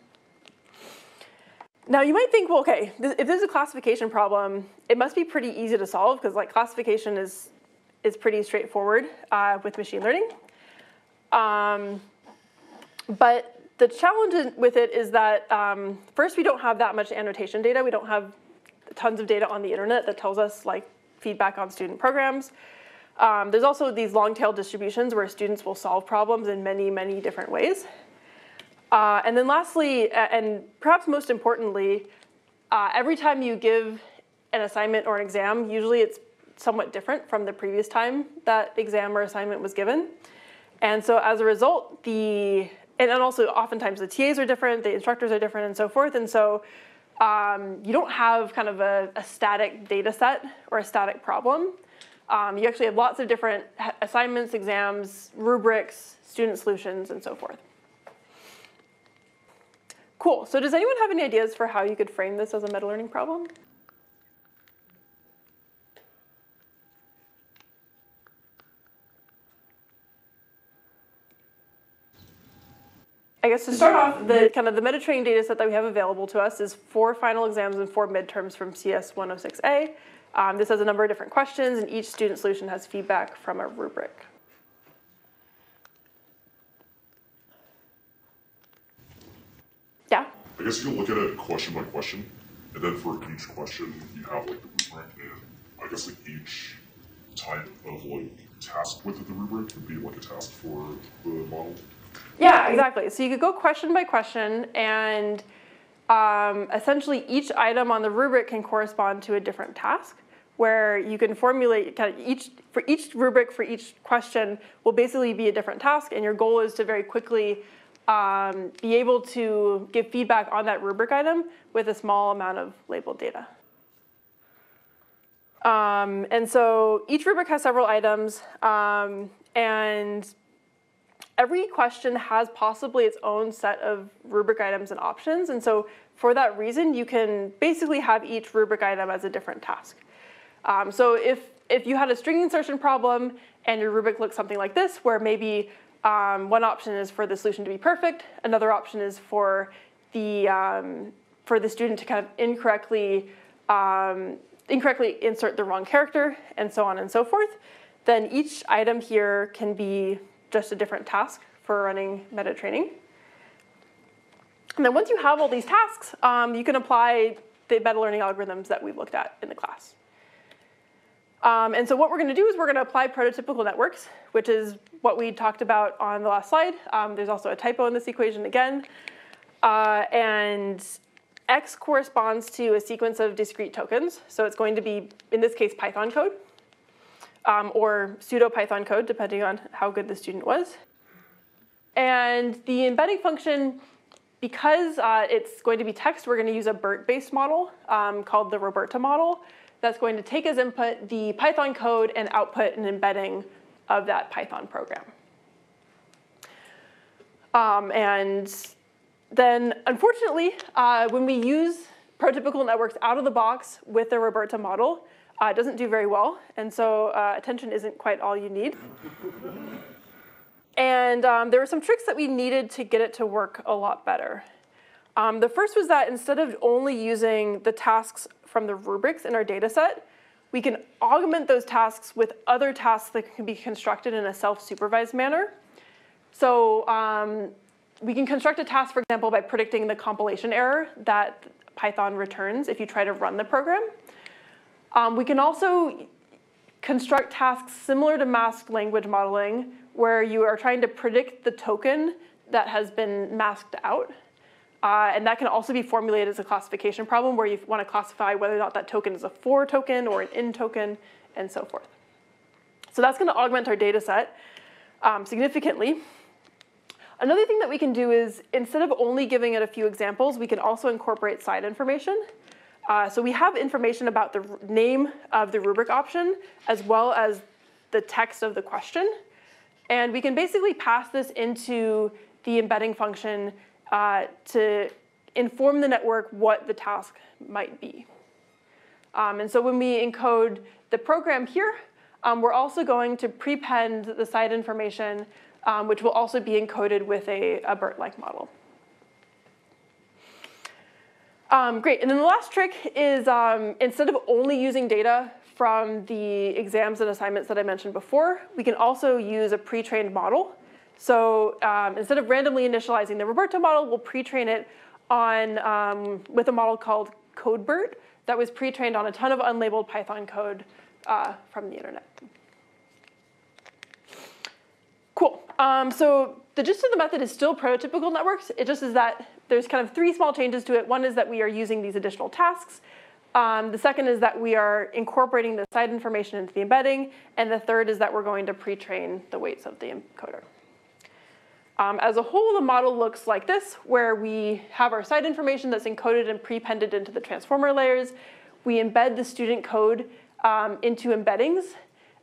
Speaker 1: Now you might think, well, okay, if this is a classification problem, it must be pretty easy to solve because like classification is, is pretty straightforward uh, with machine learning. Um, but the challenge with it is that um, first we don't have that much annotation data. We don't have tons of data on the internet that tells us like feedback on student programs. Um, there's also these long tail distributions where students will solve problems in many, many different ways. Uh, and then lastly, and perhaps most importantly, uh, every time you give an assignment or an exam, usually it's somewhat different from the previous time that exam or assignment was given. And so as a result, the, and then also oftentimes the TAs are different, the instructors are different and so forth. And so um, you don't have kind of a, a static data set or a static problem. Um, you actually have lots of different assignments, exams, rubrics, student solutions, and so forth. Cool, so does anyone have any ideas for how you could frame this as a meta learning problem? I guess to start off, the kind of the training data set that we have available to us is four final exams and four midterms from CS 106A. Um, this has a number of different questions, and each student solution has feedback from a rubric. Yeah?
Speaker 3: I guess you look at it question by question, and then for each question, you have like the rubric, and I guess like each type of like task within the rubric would be like a task for the model.
Speaker 1: Yeah, exactly. So you could go question by question, and um, essentially each item on the rubric can correspond to a different task. Where you can formulate kind of each for each rubric for each question will basically be a different task, and your goal is to very quickly um, be able to give feedback on that rubric item with a small amount of labeled data. Um, and so each rubric has several items, um, and every question has possibly its own set of rubric items and options. And so for that reason, you can basically have each rubric item as a different task. Um, so if, if you had a string insertion problem and your rubric looks something like this, where maybe um, one option is for the solution to be perfect, another option is for the, um, for the student to kind of incorrectly, um, incorrectly insert the wrong character, and so on and so forth, then each item here can be just a different task for running meta training. And then once you have all these tasks, um, you can apply the meta learning algorithms that we've looked at in the class. Um, and so what we're going to do is we're going to apply prototypical networks, which is what we talked about on the last slide. Um, there's also a typo in this equation again. Uh, and X corresponds to a sequence of discrete tokens. So it's going to be, in this case, Python code um, or pseudo Python code, depending on how good the student was. And the embedding function, because uh, it's going to be text, we're going to use a BERT-based model um, called the RoBERTa model that's going to take as input the Python code and output an embedding of that Python program. Um, and then, unfortunately, uh, when we use prototypical networks out of the box with the RoBERTa model, uh, it doesn't do very well, and so uh, attention isn't quite all you need. and um, there were some tricks that we needed to get it to work a lot better. Um, the first was that instead of only using the tasks from the rubrics in our data set, we can augment those tasks with other tasks that can be constructed in a self-supervised manner. So um, we can construct a task, for example, by predicting the compilation error that Python returns if you try to run the program. Um, we can also construct tasks similar to masked language modeling, where you are trying to predict the token that has been masked out. Uh, and that can also be formulated as a classification problem where you want to classify whether or not that token is a for token or an in token, and so forth. So that's going to augment our data set um, significantly. Another thing that we can do is instead of only giving it a few examples, we can also incorporate side information. Uh, so we have information about the name of the rubric option as well as the text of the question. And we can basically pass this into the embedding function uh, to inform the network what the task might be. Um, and so when we encode the program here, um, we're also going to prepend the side information, um, which will also be encoded with a, a BERT-like model. Um, great, and then the last trick is um, instead of only using data from the exams and assignments that I mentioned before, we can also use a pre-trained model. So um, instead of randomly initializing the RoBERTa model, we'll pre-train it on, um, with a model called CodeBERT that was pre-trained on a ton of unlabeled Python code uh, from the internet. Cool. Um, so the gist of the method is still prototypical networks. It just is that there's kind of three small changes to it. One is that we are using these additional tasks. Um, the second is that we are incorporating the side information into the embedding. And the third is that we're going to pre-train the weights of the encoder. Um, as a whole, the model looks like this, where we have our side information that's encoded and prepended into the transformer layers. We embed the student code um, into embeddings,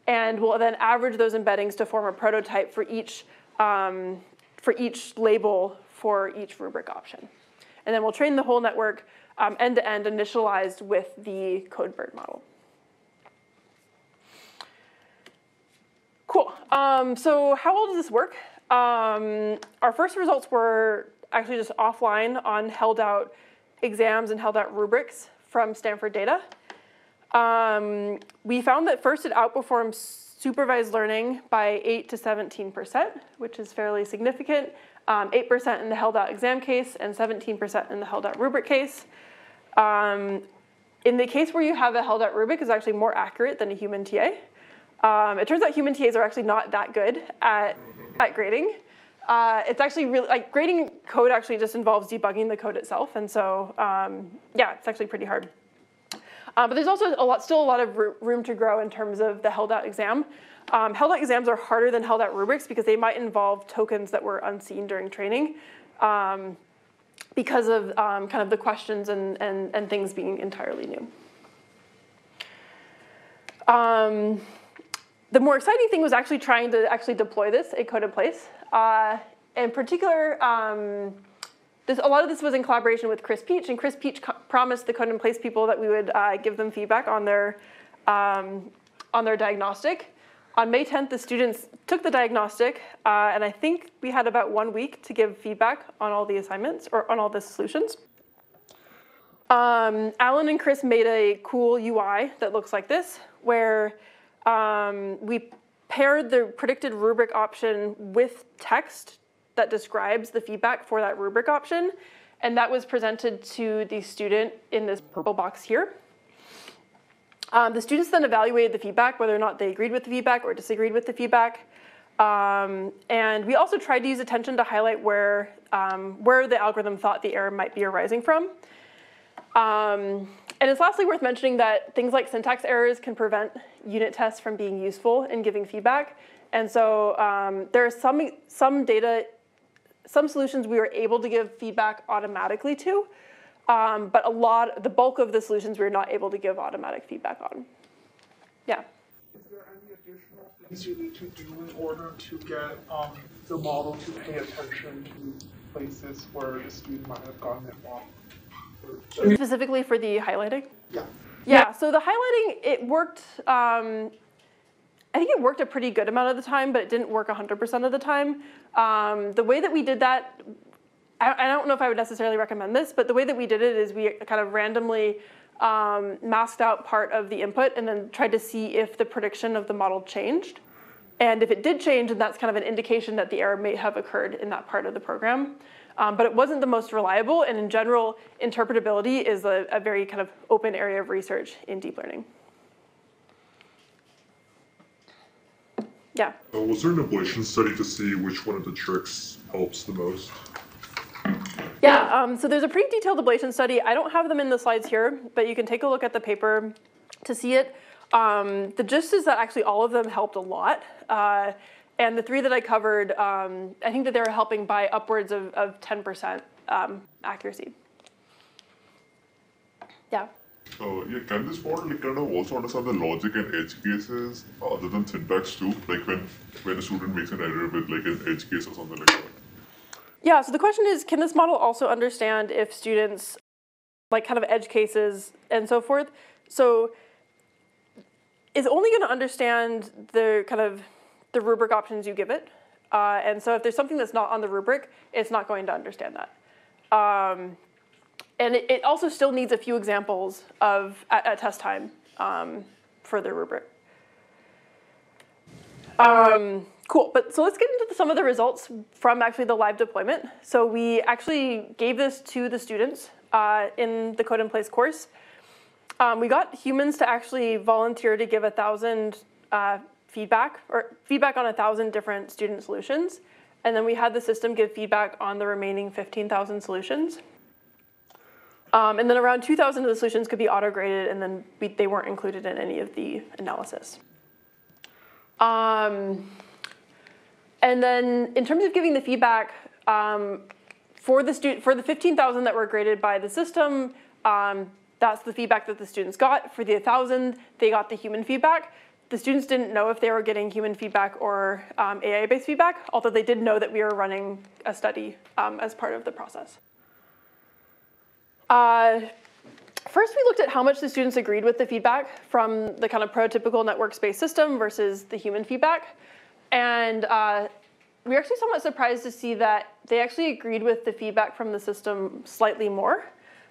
Speaker 1: and we'll then average those embeddings to form a prototype for each, um, for each label for each rubric option. And then we'll train the whole network um, end-to-end -end initialized with the CodeBERT model. Cool. Um, so how well does this work? Um, our first results were actually just offline on held out exams and held out rubrics from Stanford data. Um, we found that first it outperforms supervised learning by 8 to 17%, which is fairly significant. 8% um, in the held out exam case and 17% in the held out rubric case. Um, in the case where you have a held out rubric is actually more accurate than a human TA. Um, it turns out human TAs are actually not that good at at grading. Uh, it's actually really, like grading code actually just involves debugging the code itself. And so, um, yeah, it's actually pretty hard. Uh, but there's also a lot, still a lot of room to grow in terms of the held out exam. Um, held out exams are harder than held out rubrics because they might involve tokens that were unseen during training um, because of um, kind of the questions and, and, and things being entirely new. Um, the more exciting thing was actually trying to actually deploy this at Code in Place. Uh, in particular, um, this, a lot of this was in collaboration with Chris Piech, and Chris Piech promised the Code in Place people that we would uh, give them feedback on their, um, on their diagnostic. On May 10th, the students took the diagnostic, uh, and I think we had about one week to give feedback on all the assignments, or on all the solutions. Um, Alan and Chris made a cool UI that looks like this, where um, we paired the predicted rubric option with text that describes the feedback for that rubric option. And that was presented to the student in this purple box here. Um, the students then evaluated the feedback, whether or not they agreed with the feedback or disagreed with the feedback. Um, and we also tried to use attention to highlight where, um, where the algorithm thought the error might be arising from. Um, and it's lastly worth mentioning that things like syntax errors can prevent unit tests from being useful in giving feedback. And so um, there are some, some data, some solutions we were able to give feedback automatically to, um, but a lot, the bulk of the solutions we were not able to give automatic feedback on. Yeah.
Speaker 5: Is there any additional things you need to do in order to get um, the model to pay attention to places where the student might have gotten it wrong?
Speaker 1: Specifically for the highlighting?
Speaker 5: Yeah.
Speaker 1: Yeah, so the highlighting, it worked, um, I think it worked a pretty good amount of the time, but it didn't work 100% of the time. Um, the way that we did that, I, I, don't know if I would necessarily recommend this, but the way that we did it is we kind of randomly um, masked out part of the input and then tried to see if the prediction of the model changed. And if it did change, then that's kind of an indication that the error may have occurred in that part of the program. Um, but it wasn't the most reliable, and in general, interpretability is a, a very kind of open area of research in deep learning. Yeah.
Speaker 3: Uh, was there an ablation study to see which one of the tricks helps the most?
Speaker 1: Yeah, um, so there's a pretty detailed ablation study. I don't have them in the slides here, but you can take a look at the paper to see it. Um, the gist is that actually all of them helped a lot. Uh, and the three that I covered, um, I think that they were helping by upwards of, of 10% um, accuracy. Yeah.
Speaker 3: Uh, yeah, can this model kind of also understand the logic and edge cases other than syntax too? Like when, when a student makes an error with like an edge case or something like that?
Speaker 1: Yeah, so the question is, can this model also understand if students like kind of edge cases and so forth? So it's only going to understand the kind of the rubric options you give it. Uh, and so if there's something that's not on the rubric, it's not going to understand that. Um, and it, it, also still needs a few examples of at, at test time um, for the rubric. Um, cool, but so let's get into some of the results from actually the live deployment. So we actually gave this to the students uh, in the Code in Place course. Um, we got humans to actually volunteer to give a thousand uh, feedback, or feedback on a 1,000 different student solutions. And then we had the system give feedback on the remaining 15,000 solutions. Um, and then around 2,000 of the solutions could be auto-graded, and then they weren't included in any of the analysis. Um, and then in terms of giving the feedback, um, for the for the 15,000 that were graded by the system, um, that's the feedback that the students got. For the 1,000, they got the human feedback. The students didn't know if they were getting human feedback or um, AI-based feedback, although they did know that we were running a study um, as part of the process. Uh, first, we looked at how much the students agreed with the feedback from the kind of prototypical network-based system versus the human feedback. And uh, we were actually somewhat surprised to see that they actually agreed with the feedback from the system slightly more.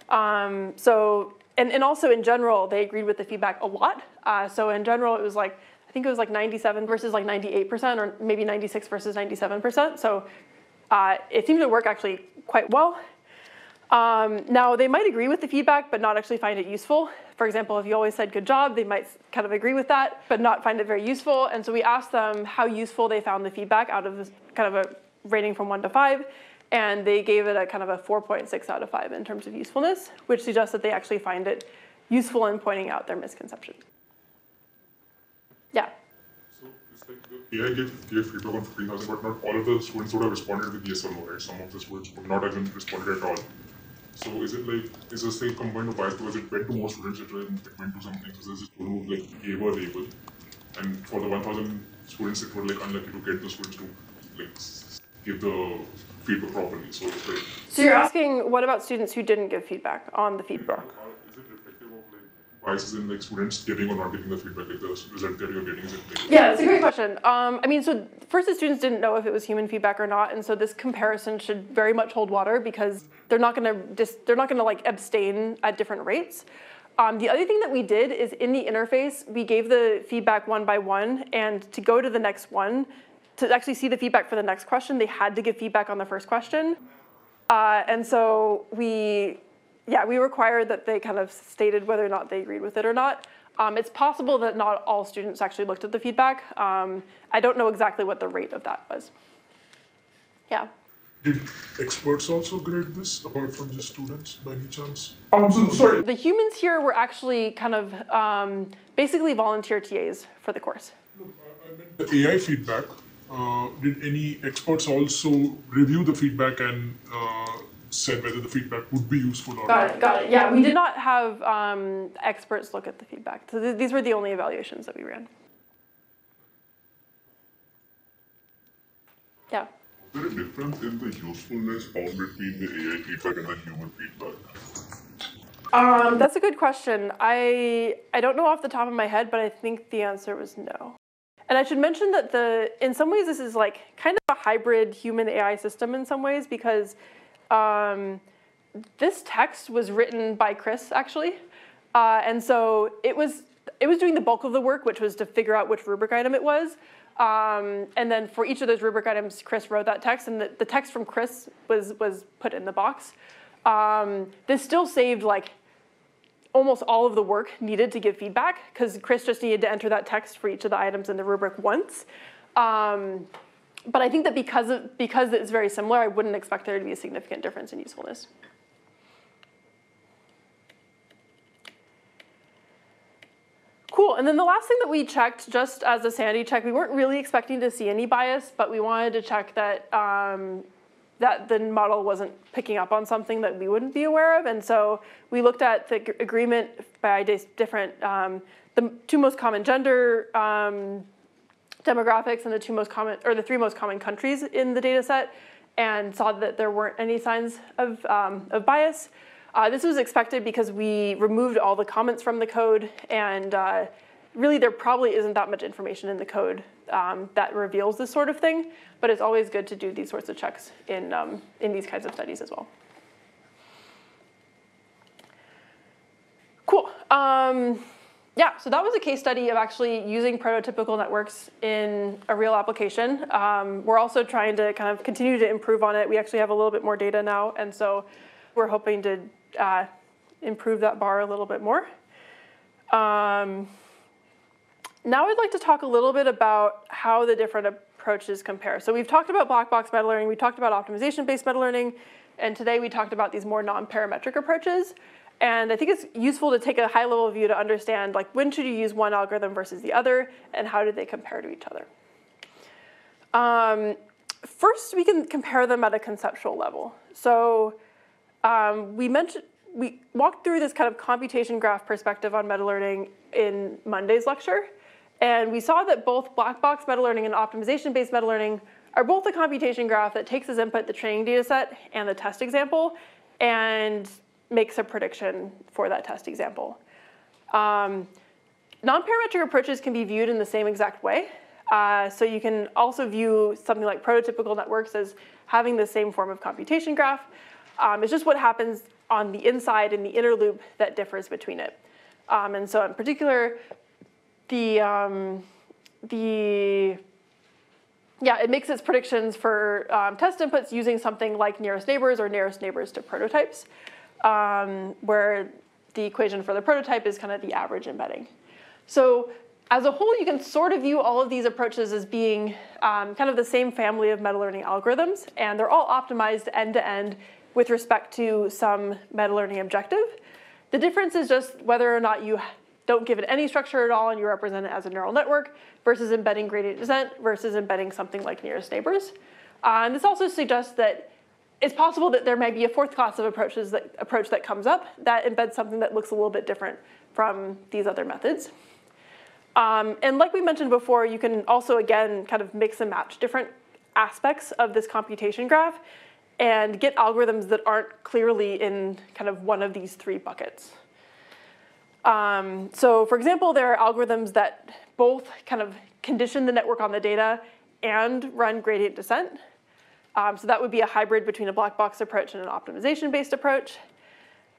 Speaker 1: Um, so, and, and also in general, they agreed with the feedback a lot. Uh, so in general, it was like, I think it was like 97 versus like 98%, or maybe 96 versus 97%. So uh, it seemed to work actually quite well. Um, now, they might agree with the feedback, but not actually find it useful. For example, if you always said good job, they might kind of agree with that, but not find it very useful. And so we asked them how useful they found the feedback out of this kind of a rating from one to five. And they gave it a kind of a 4.6 out of five in terms of usefulness, which suggests that they actually find it useful in pointing out their misconceptions. Yeah.
Speaker 3: AI gave, gave feedback on 15,000, but not all of the students would have responded with yes or no, right? Some of the students would not have responded at all. So is it like, is this like combined bias because it went to more students, it went to something, so there's a student who like gave a label. And for the 1,000 students, it would like unlucky to get the students to like give the feedback properly. So like,
Speaker 1: So you're asking, what about students who didn't give feedback on the feedback?
Speaker 3: Is it reflective of like biases in like students getting or not getting the feedback, like the result that you're getting, is it?
Speaker 1: Yeah, it's a great question. Um, I mean, so first the students didn't know if it was human feedback or not, and so this comparison should very much hold water because they're not going to just they're not going to like abstain at different rates. Um, the other thing that we did is in the interface we gave the feedback one by one, and to go to the next one, to actually see the feedback for the next question, they had to give feedback on the first question. Uh, and so we, yeah, we required that they kind of stated whether or not they agreed with it or not. Um, it's possible that not all students actually looked at the feedback. Um, I don't know exactly what the rate of that was. Yeah.
Speaker 3: Did experts also grade this apart from just students by any chance?
Speaker 2: Um, so, sorry,
Speaker 1: The humans here were actually kind of um, basically volunteer TAs for the course.
Speaker 3: The AI feedback, uh, did any experts also review the feedback and uh, said whether the feedback would be useful or
Speaker 1: Got
Speaker 3: not?
Speaker 1: it, got it. Yeah, we did not have um, experts look at the feedback. So th- these were the only evaluations that we ran. Yeah.
Speaker 3: Is there a difference in the usefulness found between the AI feedback and the human feedback?
Speaker 1: Um, that's a good question. I I don't know off the top of my head, but I think the answer was no. And I should mention that the in some ways this is like kind of a hybrid human AI system in some ways because um, this text was written by Chris actually, uh, and so it was it was doing the bulk of the work, which was to figure out which rubric item it was. Um, and then for each of those rubric items, Chris wrote that text, and the, the text from Chris was was put in the box. Um, this still saved like almost all of the work needed to give feedback because Chris just needed to enter that text for each of the items in the rubric once. Um, but I think that because of, because it's very similar, I wouldn't expect there to be a significant difference in usefulness. Cool, and then the last thing that we checked, just as a sanity check, we weren't really expecting to see any bias, but we wanted to check that um, that the model wasn't picking up on something that we wouldn't be aware of. And so we looked at the agreement by different, um, the two most common gender um, demographics and the two most common, or the three most common countries in the data set, and saw that there weren't any signs of, um, of bias. Uh, this was expected because we removed all the comments from the code, and uh, really there probably isn't that much information in the code um, that reveals this sort of thing, but it's always good to do these sorts of checks in, um, in these kinds of studies as well. Cool. Yeah, so that was a case study of actually using prototypical networks in a real application. Um, we're also trying to kind of continue to improve on it. We actually have a little bit more data now, and so we're hoping to uh, improve that bar a little bit more. Um, now I'd like to talk a little bit about how the different approaches compare. So we've talked about black box meta learning, we talked about optimization-based meta learning, and today we talked about these more non-parametric approaches. And I think it's useful to take a high-level view to understand like when should you use one algorithm versus the other, and how do they compare to each other. Um, first, we can compare them at a conceptual level. So um, we mentioned we walked through this kind of computation graph perspective on meta learning in Monday's lecture. And we saw that both black box meta learning and optimization-based meta learning are both a computation graph that takes as input the training data set and the test example and makes a prediction for that test example. Um, Non-parametric approaches can be viewed in the same exact way. Uh, so you can also view something like prototypical networks as having the same form of computation graph. Um, it's just what happens on the inside in the inner loop that differs between it. Um, and so in particular, the, um, the, yeah, it makes its predictions for um, test inputs using something like nearest neighbors or nearest neighbors to prototypes, um, where the equation for the prototype is kind of the average embedding. So as a whole, you can sort of view all of these approaches as being um, kind of the same family of meta learning algorithms, and they're all optimized end to end with respect to some meta learning objective. The difference is just whether or not you don't give it any structure at all and you represent it as a neural network versus embedding gradient descent versus embedding something like nearest neighbors. Uh, and this also suggests that it's possible that there may be a fourth class of approaches that, approach that comes up that embeds something that looks a little bit different from these other methods. Um, and like we mentioned before, you can also, again, kind of mix and match different aspects of this computation graph and get algorithms that aren't clearly in kind of one of these three buckets. Um, so for example, there are algorithms that both kind of condition the network on the data and run gradient descent. Um, so that would be a hybrid between a black box approach and an optimization-based approach.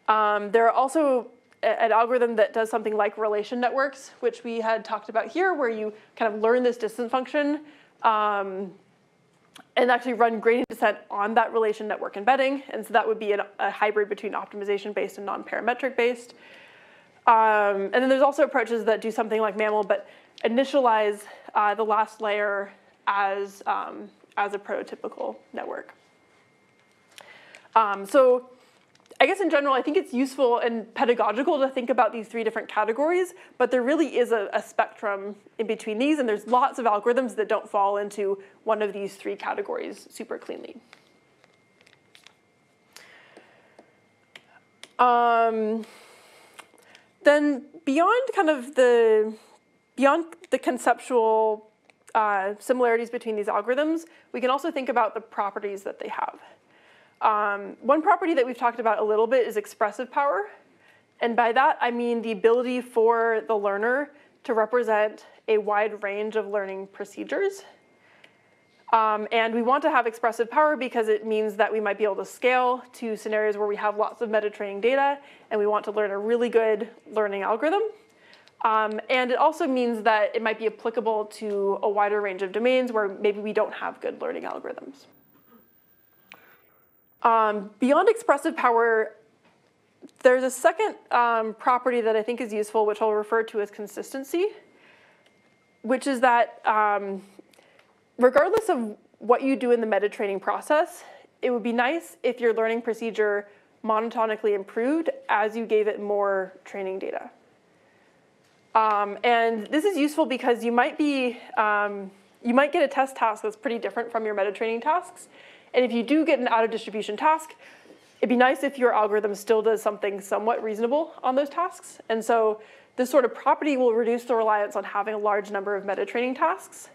Speaker 1: Um, there are also an algorithm that does something like relation networks, which we had talked about here, where you kind of learn this distance function um, and actually run gradient descent on that relation network embedding. And so that would be an, a hybrid between optimization-based and non-parametric-based. Um, and then there's also approaches that do something like MAML, but initialize uh, the last layer as, um, as a prototypical network. Um, so I guess in general, I think it's useful and pedagogical to think about these three different categories, but there really is a, a, spectrum in between these, and there's lots of algorithms that don't fall into one of these three categories super cleanly. Um, then beyond kind of the, beyond the conceptual uh, similarities between these algorithms, we can also think about the properties that they have. Um, one property that we've talked about a little bit is expressive power. And by that, I mean the ability for the learner to represent a wide range of learning procedures. Um, and we want to have expressive power because it means that we might be able to scale to scenarios where we have lots of meta-training data and we want to learn a really good learning algorithm. Um, and it also means that it might be applicable to a wider range of domains where maybe we don't have good learning algorithms. Um, beyond expressive power, there's a second um, property that I think is useful, which I'll refer to as consistency, which is that um, regardless of what you do in the meta training process, it would be nice if your learning procedure monotonically improved as you gave it more training data. Um, and this is useful because you might be, um, you might get a test task that's pretty different from your meta training tasks. And if you do get an out of distribution task, it'd be nice if your algorithm still does something somewhat reasonable on those tasks. And so this sort of property will reduce the reliance on having a large number of meta training tasks.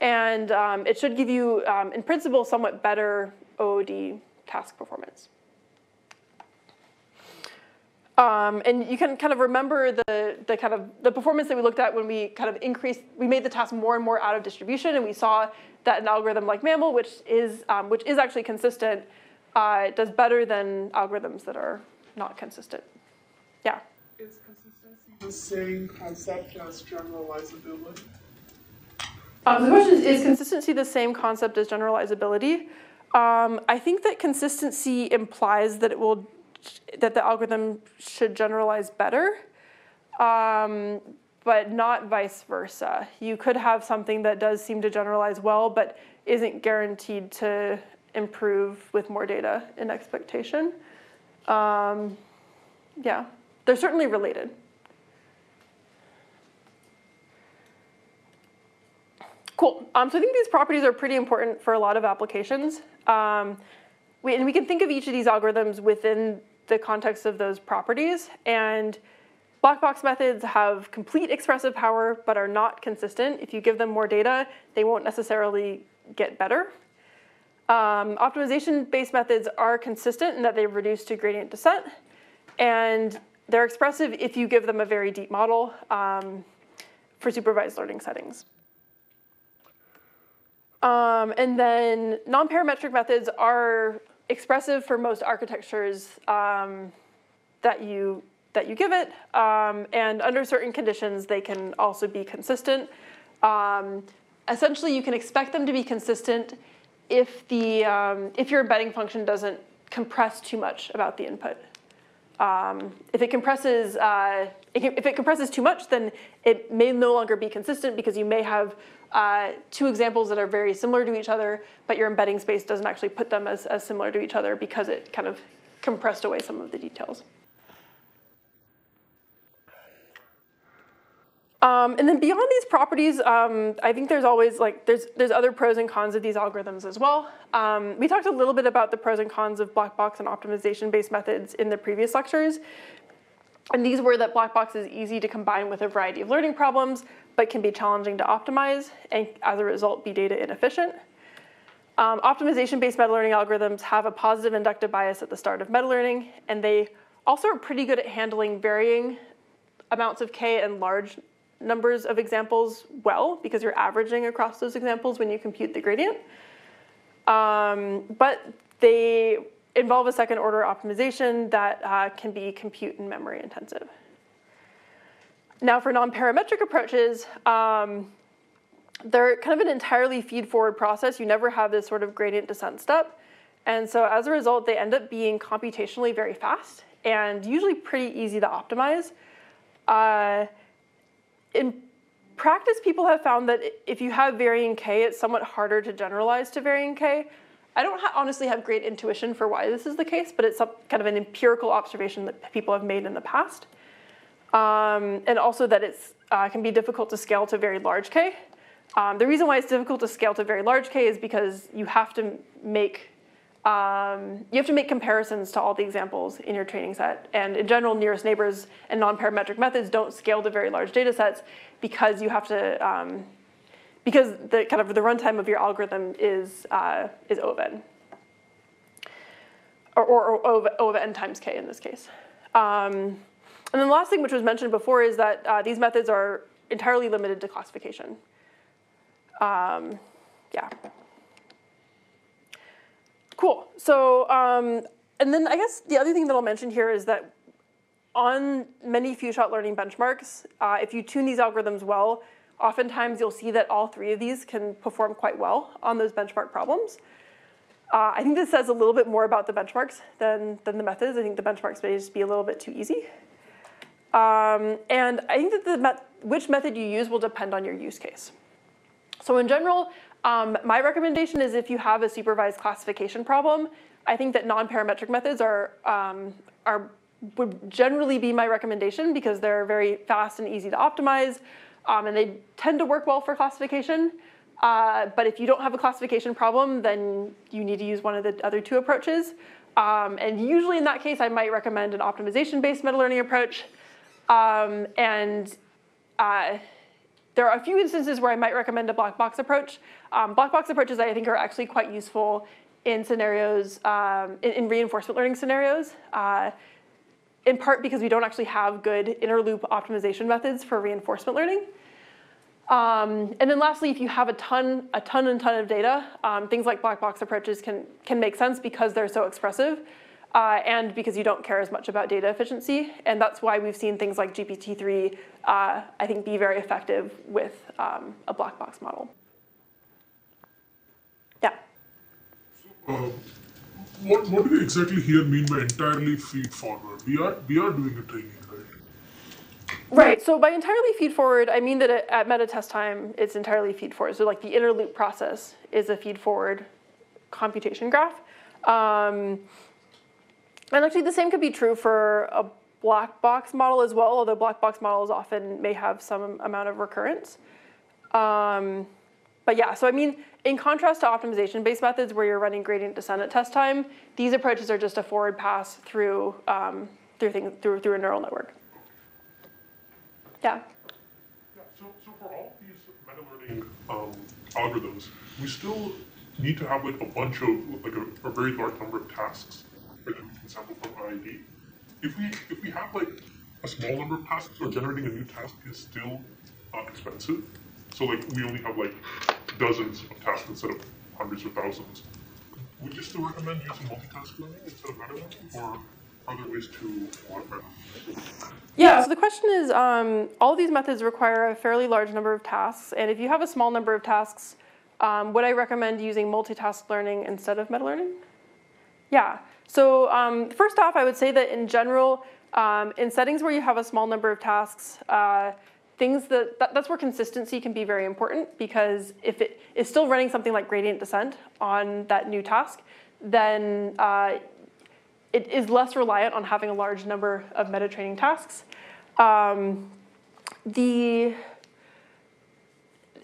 Speaker 1: And um, it should give you, um, in principle, somewhat better OOD task performance. Um, and you can kind of remember the, the kind of the performance that we looked at when we kind of increased, we made the task more and more out of distribution, and we saw that an algorithm like MAML, which is um, which is actually consistent, uh, does better than algorithms that are not consistent. Yeah.
Speaker 5: Is consistency the same concept as generalizability?
Speaker 1: Um, the question is, is consistency the same concept as generalizability? Um, I think that consistency implies that it will that the algorithm should generalize better. Um, but not vice versa. You could have something that does seem to generalize well, but isn't guaranteed to improve with more data in expectation. Um, yeah, they're certainly related. Cool. Um, so I think these properties are pretty important for a lot of applications. Um, we, and we can think of each of these algorithms within the context of those properties. And black box methods have complete expressive power, but are not consistent. If you give them more data, they won't necessarily get better. Um, Optimization-based methods are consistent in that they reduce to gradient descent. And they're expressive if you give them a very deep model um, for supervised learning settings. Um, and then non-parametric methods are expressive for most architectures um, that you that you give it, um, and under certain conditions, they can also be consistent. Um, essentially, you can expect them to be consistent if the um, if your embedding function doesn't compress too much about the input. Um, if it compresses, uh, if it compresses too much, then it may no longer be consistent because you may have uh, two examples that are very similar to each other, but your embedding space doesn't actually put them as, as similar to each other because it kind of compressed away some of the details. Um, and then beyond these properties, um, I think there's always like, there's, there's other pros and cons of these algorithms as well. Um, we talked a little bit about the pros and cons of black box and optimization-based methods in the previous lectures. And these were that black box is easy to combine with a variety of learning problems, but can be challenging to optimize, and as a result, be data inefficient. Um, Optimization-based meta-learning algorithms have a positive inductive bias at the start of meta-learning, and they also are pretty good at handling varying amounts of k and large numbers of examples well because you're averaging across those examples when you compute the gradient. Um, but they involve a second order optimization that uh, can be compute and memory intensive. Now for non-parametric approaches, um, they're kind of an entirely feed-forward process. You never have this sort of gradient descent step. And so as a result, they end up being computationally very fast and usually pretty easy to optimize. Uh, in practice, people have found that if you have varying k, it's somewhat harder to generalize to varying k. I don't ha honestly have great intuition for why this is the case, but it's kind of an empirical observation that people have made in the past. Um, and also that it uh, can be difficult to scale to very large k. Um, the reason why it's difficult to scale to very large k is because you have to make um, you have to make comparisons to all the examples in your training set. And in general, nearest neighbors and non-parametric methods don't scale to very large data sets because you have to, um, because the kind of the runtime of your algorithm is, uh, is OVN. Or, or, or OVA n times k in this case. Um, and then the last thing which was mentioned before is that uh, these methods are entirely limited to classification. Um, yeah. Cool. So, um, and then I guess the other thing that I'll mention here is that on many few-shot learning benchmarks, uh, if you tune these algorithms well, oftentimes you'll see that all three of these can perform quite well on those benchmark problems. Uh, I think this says a little bit more about the benchmarks than, than the methods. I think the benchmarks may just be a little bit too easy. Um, and I think that the met which method you use will depend on your use case. So in general, um, my recommendation is if you have a supervised classification problem, I think that non-parametric methods are, um, are, would generally be my recommendation because they're very fast and easy to optimize, um, and they tend to work well for classification. Uh, but if you don't have a classification problem, then you need to use one of the other two approaches. Um, and usually in that case, I might recommend an optimization-based meta-learning approach. Um, and uh, there are a few instances where I might recommend a black box approach. Um, black box approaches I think are actually quite useful in scenarios, um, in, in, reinforcement learning scenarios, uh, in part because we don't actually have good inner loop optimization methods for reinforcement learning. Um, and then lastly, if you have a ton, a ton and ton of data, um, things like black box approaches can, can make sense because they're so expressive uh, and because you don't care as much about data efficiency. And that's why we've seen things like GPT-3, uh, I think, be very effective with um, a black box model. Yeah?
Speaker 3: Uh, what, what do they exactly here mean by entirely feed forward? We are, we are doing a training, right?
Speaker 1: Right, so by entirely feed forward, I mean that at- at meta test time, it's entirely feed forward. So like the inner loop process is a feed forward computation graph. Um, and actually the same could be true for a black box model as well, although black box models often may have some amount of recurrence. Um, but yeah, so I mean, in contrast to optimization-based methods where you're running gradient descent at test time, these approaches are just a forward pass through, um, through, things, through, through a neural network. Yeah.
Speaker 3: So for all these meta learning um, algorithms, we still need to have like a bunch of like a, a very large number of tasks we from. If we if we have like a small number of tasks, or generating a new task is still uh, expensive. So like we only have like dozens of tasks instead of hundreds or thousands. Would you still recommend using multitask learning instead of meta learning, or are there ways to that?
Speaker 1: Yeah, so the question is, um, all these methods require a fairly large number of tasks, and if you have a small number of tasks, um, would I recommend using multitask learning instead of meta learning? Yeah, so um, first off, I would say that in general, um, in settings where you have a small number of tasks, uh, things that, that, that's where consistency can be very important because if it is still running something like gradient descent on that new task, then uh, it is less reliant on having a large number of meta training tasks. Um, the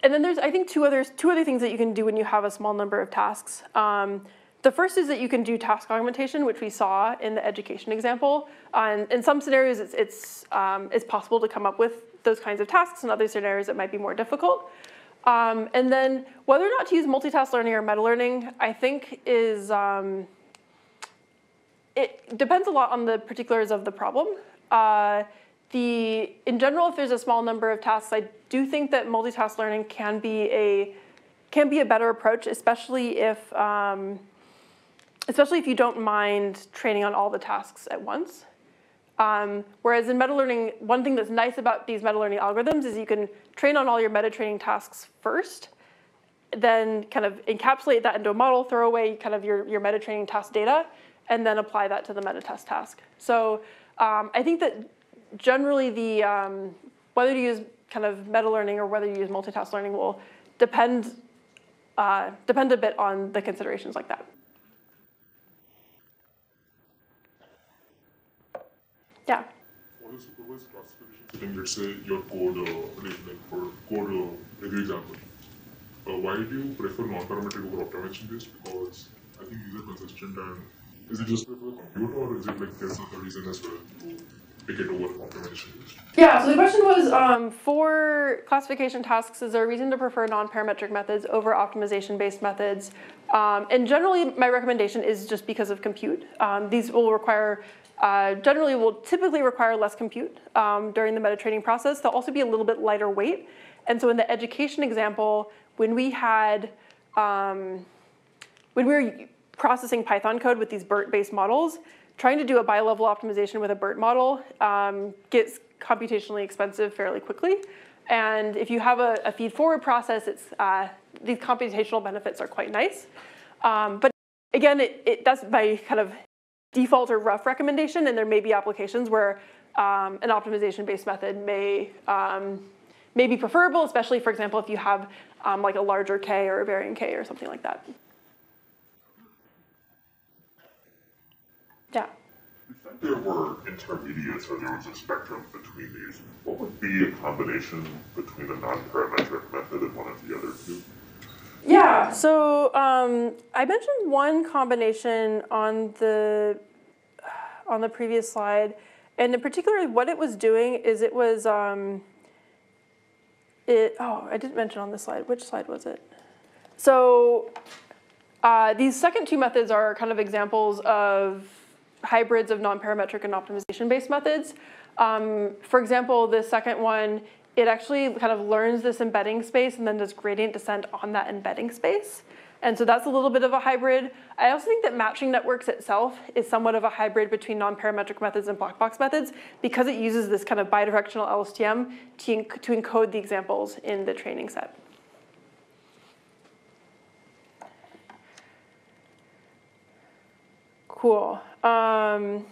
Speaker 1: and then there's I think two others two other things that you can do when you have a small number of tasks. Um, the first is that you can do task augmentation, which we saw in the education example. In some scenarios, it's it's um, it's possible to come up with those kinds of tasks. In other scenarios, it might be more difficult. Um, and then whether or not to use multitask learning or meta learning, I think is um, it depends a lot on the particulars of the problem. Uh, the, in general, if there's a small number of tasks, I do think that multitask learning can be a, can be a better approach, especially if, um, especially if you don't mind training on all the tasks at once. Um, whereas in meta learning, one thing that's nice about these meta learning algorithms is you can train on all your meta training tasks first, then kind of encapsulate that into a model, throw away kind of your, your meta training task data, and then apply that to the meta test task. So um, I think that generally the um, whether to use kind of meta learning or whether you use multitask learning will depend uh, depend a bit on the considerations like that. Yeah.
Speaker 3: For the supervised classification setting, let's say your code, uh, for code uh, review example, uh, why do you prefer non-parametric over optimization based? Because I think these are consistent and is it just for the computer or is it like there's another reason as well to pick it over optimization based?
Speaker 1: Yeah, so the question was um, for classification tasks, is there a reason to prefer non-parametric methods over optimization-based methods? Um, and generally, my recommendation is just because of compute. Um, these will require, uh, generally will typically require less compute um, during the meta training process. They'll also be a little bit lighter weight. And so in the education example, when we had, um, when we were processing Python code with these BERT-based models, trying to do a bi-level optimization with a BERT model um, gets computationally expensive fairly quickly. And if you have a, a feed-forward process, it's, uh, these computational benefits are quite nice. Um, but again, it, it, that's my kind of default or rough recommendation, and there may be applications where um, an optimization-based method may, um, may be preferable, especially, for example, if you have um, like a larger K or a variant K or something like that. Yeah.
Speaker 3: If there were intermediates or there was a spectrum between these, what would be a combination between a non-parametric method and one of the other two?
Speaker 1: Yeah, so um, I mentioned one combination on the on the previous slide, and in particular, what it was doing is it was um, it. Oh, I didn't mention on this slide. Which slide was it? So uh, these second two methods are kind of examples of hybrids of non-parametric and optimization-based methods. Um, for example, the second one, it actually kind of learns this embedding space and then does gradient descent on that embedding space. And so that's a little bit of a hybrid. I also think that matching networks itself is somewhat of a hybrid between non-parametric methods and black box methods because it uses this kind of bidirectional LSTM to, to encode the examples in the training set. Cool. Um,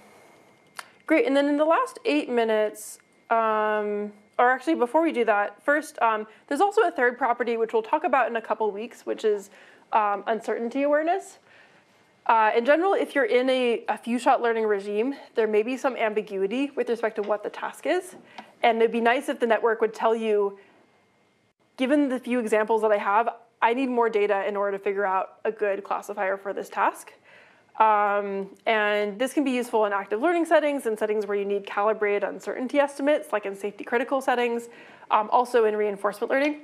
Speaker 1: great, and then in the last eight minutes, um, or actually before we do that, first, um, there's also a third property which we'll talk about in a couple weeks, which is um, uncertainty awareness. Uh, in general, if you're in a, a few-shot learning regime, there may be some ambiguity with respect to what the task is. And it'd be nice if the network would tell you, given the few examples that I have, I need more data in order to figure out a good classifier for this task. Um, and this can be useful in active learning settings and settings where you need calibrated uncertainty estimates, like in safety critical settings, um, also in reinforcement learning.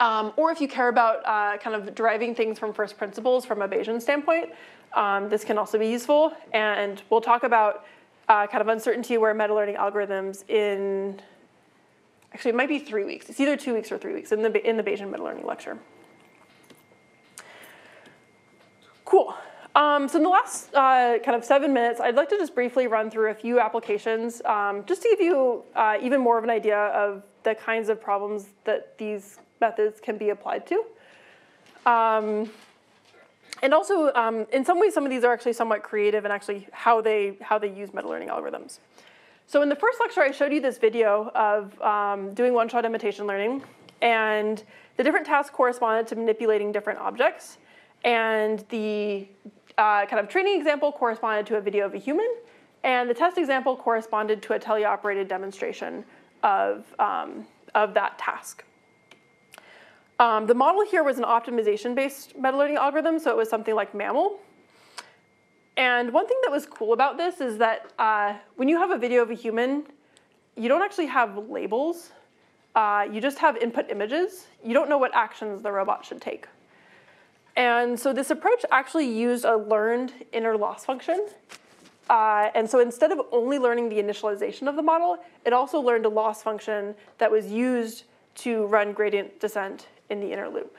Speaker 1: Um, or if you care about uh, kind of deriving things from first principles from a Bayesian standpoint, um, this can also be useful. And we'll talk about uh, kind of uncertainty aware meta learning algorithms in, actually it might be three weeks. It's either two weeks or three weeks in the, in the Bayesian meta learning lecture. Cool. Um, so in the last uh, kind of seven minutes, I'd like to just briefly run through a few applications, um, just to give you uh, even more of an idea of the kinds of problems that these methods can be applied to. Um, and also, um, in some ways, some of these are actually somewhat creative and actually how they, how they use meta-learning algorithms. So in the first lecture, I showed you this video of um, doing one-shot imitation learning. And the different tasks corresponded to manipulating different objects. And the uh, kind of training example corresponded to a video of a human, and the test example corresponded to a teleoperated demonstration of, um, of that task. Um, the model here was an optimization-based meta-learning algorithm, so it was something like MAML. And one thing that was cool about this is that uh, when you have a video of a human, you don't actually have labels. Uh, you just have input images. You don't know what actions the robot should take. And so this approach actually used a learned inner loss function. Uh, and so instead of only learning the initialization of the model, it also learned a loss function that was used to run gradient descent in the inner loop.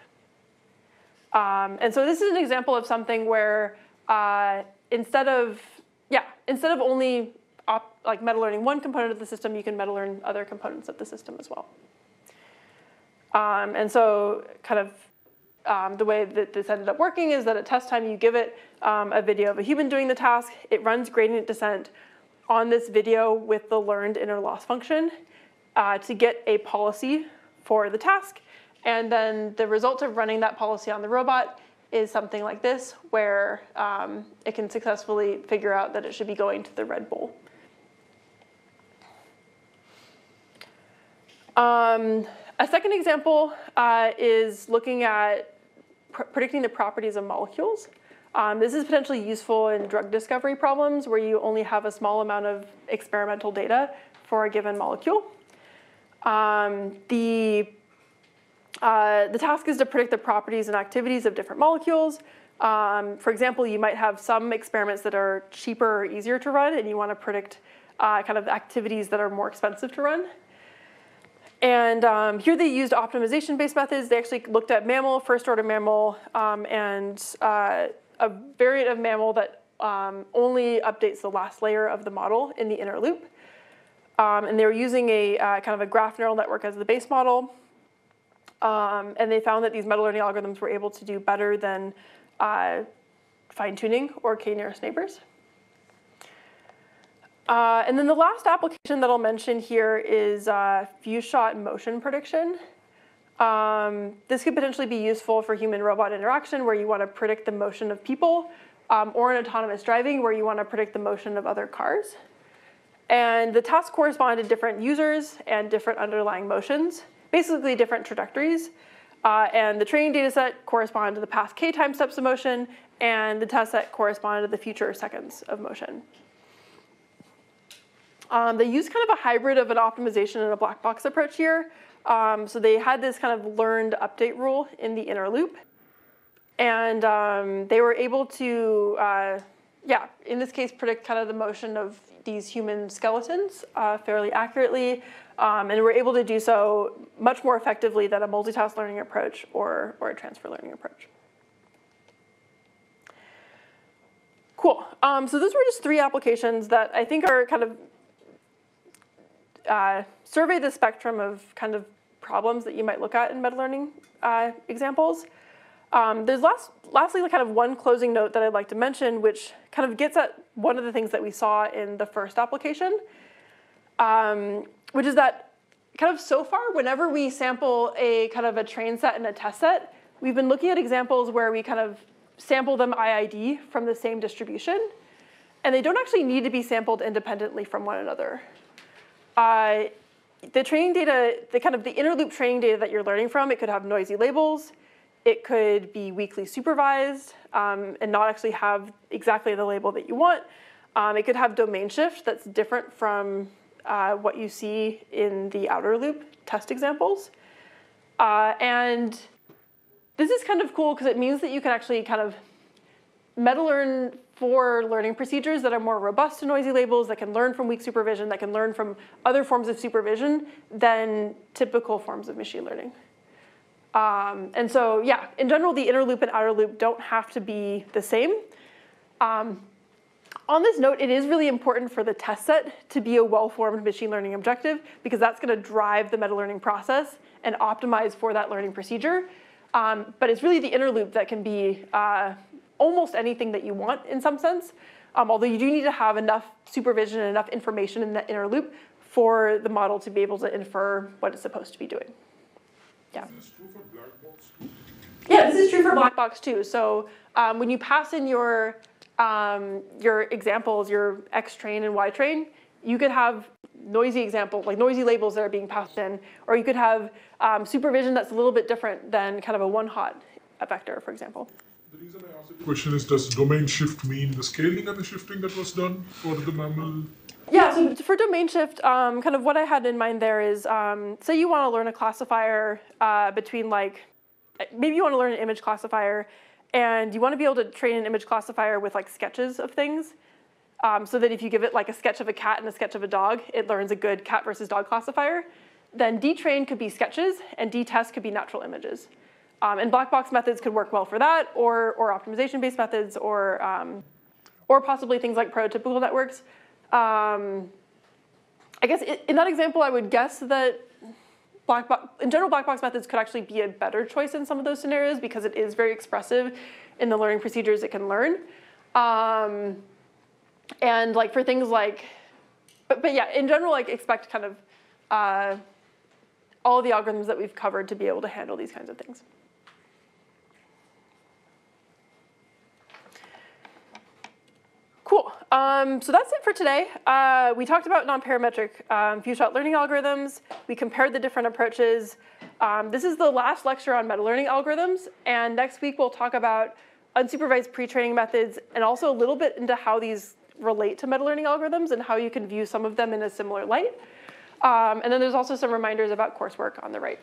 Speaker 1: Um, and so this is an example of something where uh, instead of, yeah, instead of only op, like meta learning one component of the system, you can meta learn other components of the system as well. Um, and so kind of um, the way that this ended up working is that at test time, you give it um, a video of a human doing the task. It runs gradient descent on this video with the learned inner loss function uh, to get a policy for the task. And then the result of running that policy on the robot is something like this, where um, it can successfully figure out that it should be going to the red bowl. Um, a second example uh, is looking at pr predicting the properties of molecules. Um, this is potentially useful in drug discovery problems where you only have a small amount of experimental data for a given molecule. Um, the, uh, the task is to predict the properties and activities of different molecules. Um, for example, you might have some experiments that are cheaper or easier to run, and you want to predict uh, kind of activities that are more expensive to run. And um, here they used optimization-based methods. They actually looked at MAML, first-order MAML, um, and uh, a variant of MAML that um, only updates the last layer of the model in the inner loop. Um, and they were using a uh, kind of a graph neural network as the base model. Um, and they found that these meta-learning algorithms were able to do better than uh, fine-tuning or k-nearest neighbors. Uh, and then the last application that I'll mention here is uh, few-shot motion prediction. Um, this could potentially be useful for human-robot interaction where you want to predict the motion of people, um, or in autonomous driving where you want to predict the motion of other cars. And the tasks correspond to different users and different underlying motions, basically different trajectories. Uh, and the training data set correspond to the past k time steps of motion, and the test set correspond to the future seconds of motion. Um, they used kind of a hybrid of an optimization and a black box approach here. Um, so they had this kind of learned update rule in the inner loop. And um, they were able to, uh, yeah, in this case, predict kind of the motion of these human skeletons uh, fairly accurately. Um, and were able to do so much more effectively than a multitask learning approach or, or a transfer learning approach. Cool. Um, so those were just three applications that I think are kind of uh, survey the spectrum of kind of problems that you might look at in meta learning uh, examples. Um, there's last, lastly kind of one closing note that I'd like to mention, which kind of gets at one of the things that we saw in the first application. um, which is that kind of so far, whenever we sample a kind of a train set and a test set, we've been looking at examples where we kind of sample them IID from the same distribution, and they don't actually need to be sampled independently from one another. Uh, the training data, the kind of the inner loop training data that you're learning from, it could have noisy labels, it could be weakly supervised um, and not actually have exactly the label that you want. Um, it could have domain shift that's different from uh, what you see in the outer loop test examples. Uh, and this is kind of cool because it means that you can actually kind of meta learn for learning procedures that are more robust to noisy labels, that can learn from weak supervision, that can learn from other forms of supervision than typical forms of machine learning. Um, and so, yeah, in general, the inner loop and outer loop don't have to be the same. Um, on this note, it is really important for the test set to be a well-formed machine learning objective because that's going to drive the meta-learning process and optimize for that learning procedure. Um, but it's really the inner loop that can be uh, almost anything that you want in some sense, um, although you do need to have enough supervision and enough information in that inner loop for the model to be able to infer what it's supposed to be doing. Yeah.
Speaker 3: This true for black box too?
Speaker 1: Yeah, this is true for black box too. So um, when you pass in your um, your examples, your X train and Y train, you could have noisy examples, like noisy labels that are being passed in, or you could have um, supervision that's a little bit different than kind of a one-hot vector, for example.
Speaker 3: The reason I asked the question is does domain shift mean the scaling and the shifting that was done for the MAML?
Speaker 1: Yeah, so for domain shift, um, kind of what I had in mind there is, um, say you want to learn a classifier uh, between like, maybe you want to learn an image classifier, and you want to be able to train an image classifier with like sketches of things, um, so that if you give it like a sketch of a cat and a sketch of a dog, it learns a good cat versus dog classifier. Then dtrain could be sketches, and dtest could be natural images. Um, and black box methods could work well for that, or, or optimization-based methods, or, um, or possibly things like prototypical networks. Um, I guess in that example, I would guess that black in general, black box methods could actually be a better choice in some of those scenarios because it is very expressive in the learning procedures it can learn. Um, and like for things like, but, but yeah, in general, like expect kind of uh, all the algorithms that we've covered to be able to handle these kinds of things. Cool. Um, so that's it for today. Uh, we talked about non-parametric um, few-shot learning algorithms. We compared the different approaches. Um, this is the last lecture on meta-learning algorithms, and next week we'll talk about unsupervised pre-training methods and also a little bit into how these relate to meta-learning algorithms and how you can view some of them in a similar light. Um, and then there's also some reminders about coursework on the right.